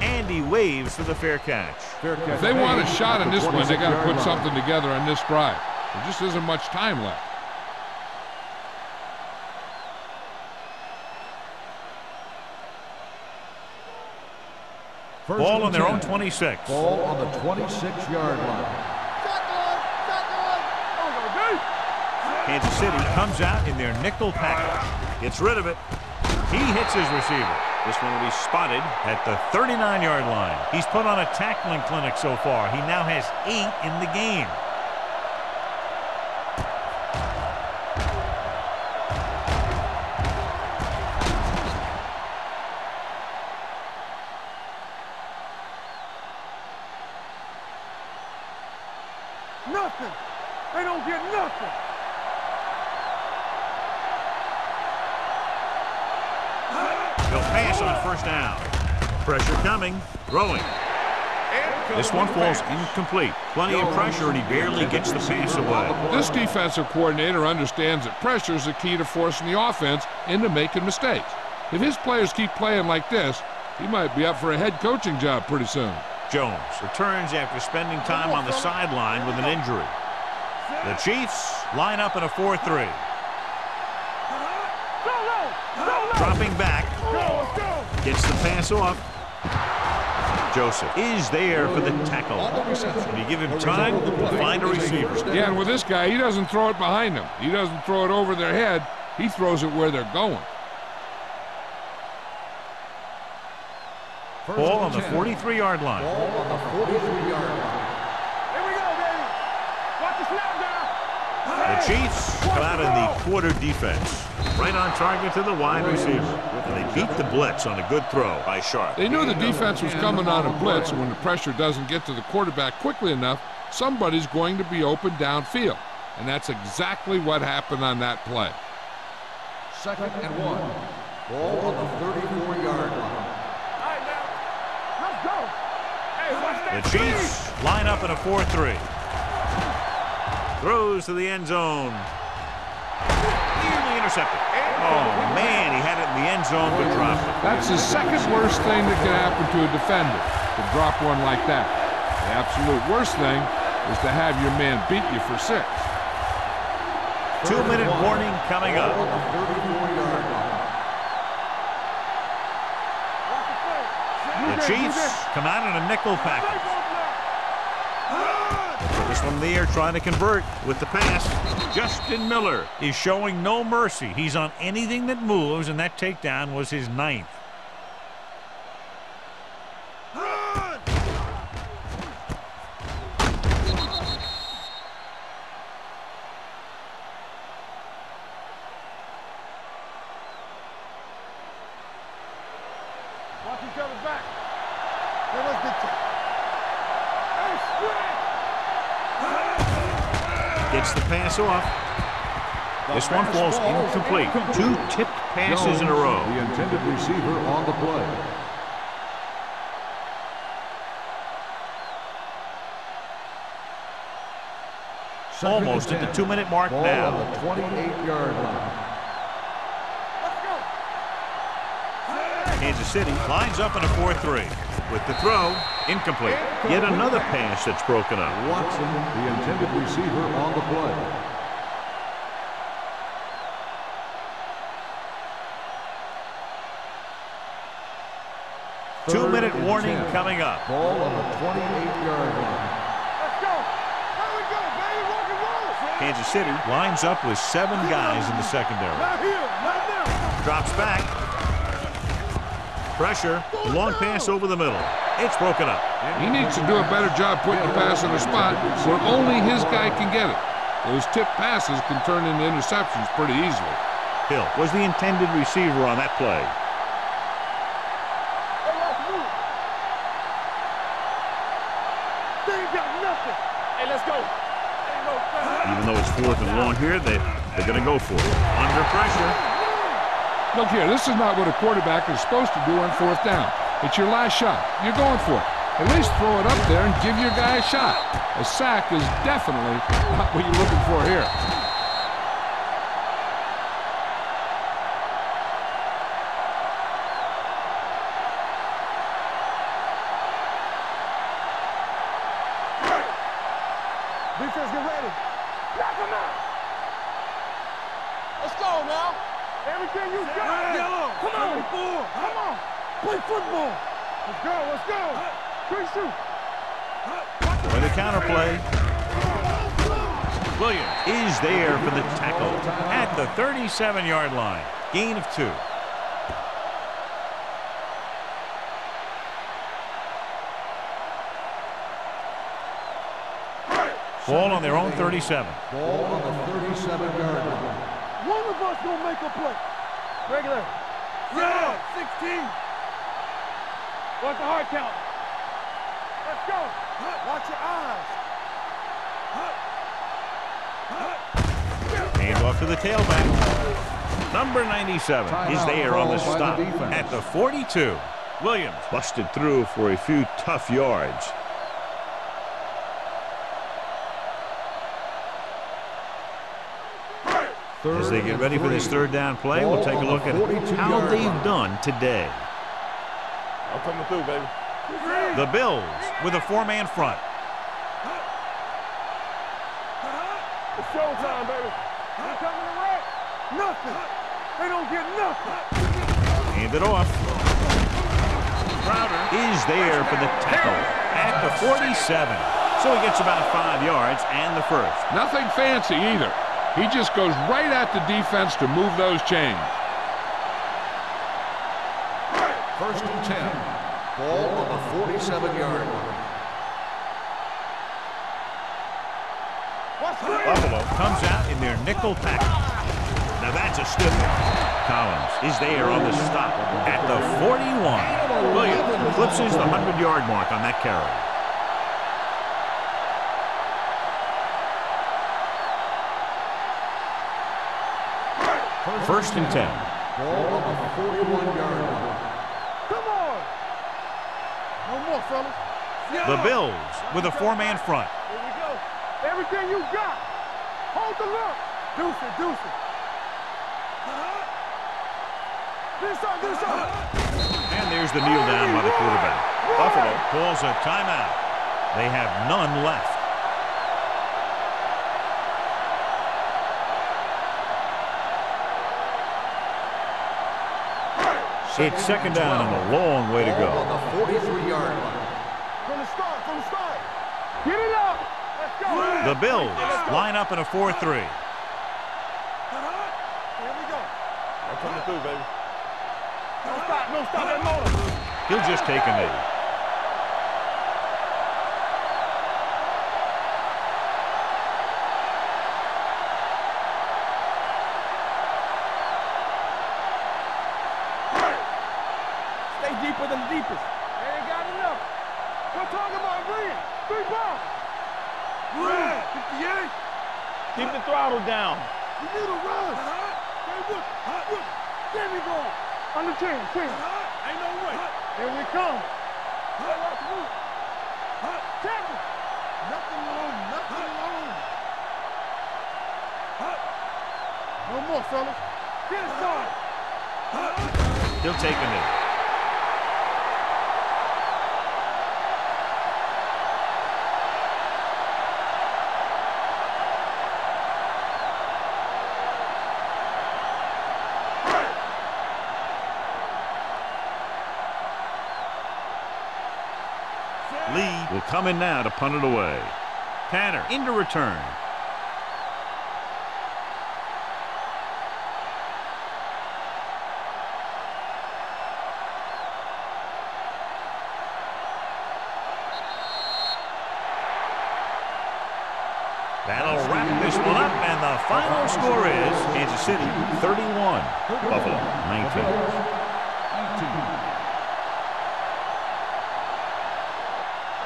S1: Andy waves for the fair catch.
S3: If they want a shot in this one, they got to put something together on this drive. There just isn't much time left.
S2: First
S1: Ball on their own 26.
S2: Ball on the 26-yard line.
S4: Shotgun, shotgun. Oh, no, dude.
S1: Kansas City comes out in their nickel package. Gets rid of it. He hits his receiver. This one will be spotted at the 39-yard line. He's put on a tackling clinic so far. He now has eight in the game. This one falls incomplete. Plenty of pressure, and he barely gets the pass away.
S3: This defensive coordinator understands that pressure is the key to forcing the offense into making mistakes. If his players keep playing like this, he might be up for a head coaching job pretty soon.
S1: Jones returns after spending time on the sideline with an injury. The Chiefs line up in a 4-3.
S4: Go low. Go low.
S1: Dropping back,
S4: Go, let's go.
S1: gets the pass off. Joseph is there for the tackle. When you give him time, he'll find a receiver.
S3: Yeah, and with this guy, he doesn't throw it behind him. He doesn't throw it over their head. He throws it where they're going.
S1: Ball on the 43-yard line.
S2: Ball on the 43-yard line.
S4: Here we go, baby. Watch the snap down.
S1: The Chiefs come out in the quarter defense. Right on target to the wide receiver. And they beat the blitz on a good throw by Sharp.
S3: They knew the defense was coming on a blitz, and when the pressure doesn't get to the quarterback quickly enough, somebody's going to be open downfield. And that's exactly what happened on that play.
S2: Second and one. Ball on the 34-yard line.
S4: All right. Let's go. Hey,
S1: The. Chiefs line up in a 4-3. Throws to the end zone. Nearly intercepted. Oh, man, he had it in the end zone but dropped it.
S3: That's the second worst thing that can happen to a defender, to drop one like that. The absolute worst thing is to have your man beat you for six.
S1: Two-minute warning coming up.
S2: 34-yard line.
S4: Watch. The
S1: Chiefs come out in a nickel package. One the air trying to convert with the pass. Justin Miller is showing no mercy. He's on anything that moves, and that takedown was his ninth.
S4: Watch each other back. Hey, let's get to Hey, spread.
S1: Gets the pass off. This one falls incomplete. Two tipped passes in a row.
S2: The intended receiver on the play.
S1: Almost at the two-minute mark
S2: Ball
S1: now.
S2: on the 28-yard line.
S1: Kansas City lines up in a 4-3. With the throw, Incomplete. Yet another pass that's broken up.
S2: Watson, the intended receiver on the play.
S1: Two-minute warning coming up.
S2: Ball on the 28-yard line.
S4: Let's go. Here we go, baby. Rock and roll.
S1: Kansas City lines up with seven guys in the secondary.
S4: Not here. Not there.
S1: Drops back. Pressure. The long pass over the middle. It's broken up.
S3: He needs to do a better job putting the pass in a spot where only his guy can get it. Those tip passes can turn into interceptions pretty easily.
S1: Hill was the intended receiver on that play.
S4: Hey, let's move. They ain't got nothing. Hey, let's go. Ain't no time.
S1: Even though it's fourth and long here, they, they're going to go for it. Under pressure.
S3: Look here, this is not what a quarterback is supposed to do on fourth down. It's your last shot. You're going for it. At least throw it up there and give your guy a shot. A sack is definitely *laughs* not what you're looking for here.
S4: Defense, get ready. Knock him out. Let's go now. Everything you got. Come on. Come on. Play football. Let's go. Let's go. Quick shoot.
S1: With the counter play. Williams is there for the tackle at the 37-yard line. Gain of two. Ball on their own 37.
S2: Ball on the 37-yard line.
S4: One of us gonna make a play. Regular. Yeah. 16. What's the hard count? Let's go. Watch your eyes.
S1: Hand off to the tailback. Number 97 is there on the
S2: Timeout called by
S1: stop
S2: the
S1: at the 42. Williams busted through for a few tough yards. As they get ready for this third down play, we'll take a look at how they've done today.
S4: I'm coming through, baby.
S1: The Bills with a four-man front.
S4: It's showtime, baby. They coming to wreck. Nothing. They don't get nothing.
S1: Hand it off. Crowder is there for the tackle at the 47. So he gets about five yards and the first.
S3: Nothing fancy either. He just goes right at the defense to move those chains.
S2: First and 10. Ball on the 47-yard line.
S1: Buffalo comes out in their nickel package. That's a stiff. Collins is there on the stop at the 41. Williams eclipses the 100-yard mark on that carry. First and 10.
S2: Ball on the 41-yard line.
S4: Come on. No more, fellas.
S1: The Bills with a four-man front.
S4: Here we go. Everything you got. Hold the look. Deuce it, deuce it. This up, this up.
S1: And there's the kneel down by the quarterback. Buffalo calls a timeout. They have none left. It's second down and a long way to
S2: Ball on
S1: go.
S2: the 43-yard line.
S4: From the start, from the start. Get it up. Let's go.
S1: The Bills line up in a 4-3.
S4: Here we go. I'm coming through, baby. No.
S1: He'll just take a knee.
S4: Stay deeper than the deepest. They ain't got enough. We're talking about green. Three balls. Green. 58. Keep the throttle down. You need a run. Hey, look. Look. There we go. Chain, chain. Ain't no way. Here we come. Tackle. Nothing nothing. No more, fellas. Get.
S1: He'll take a knee. In now to punt it away. Tanner into return. That'll wrap this one up, and the final score is Kansas City 31, Buffalo 19.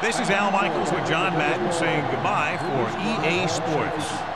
S1: This is Al Michaels with John Madden saying goodbye for EA Sports.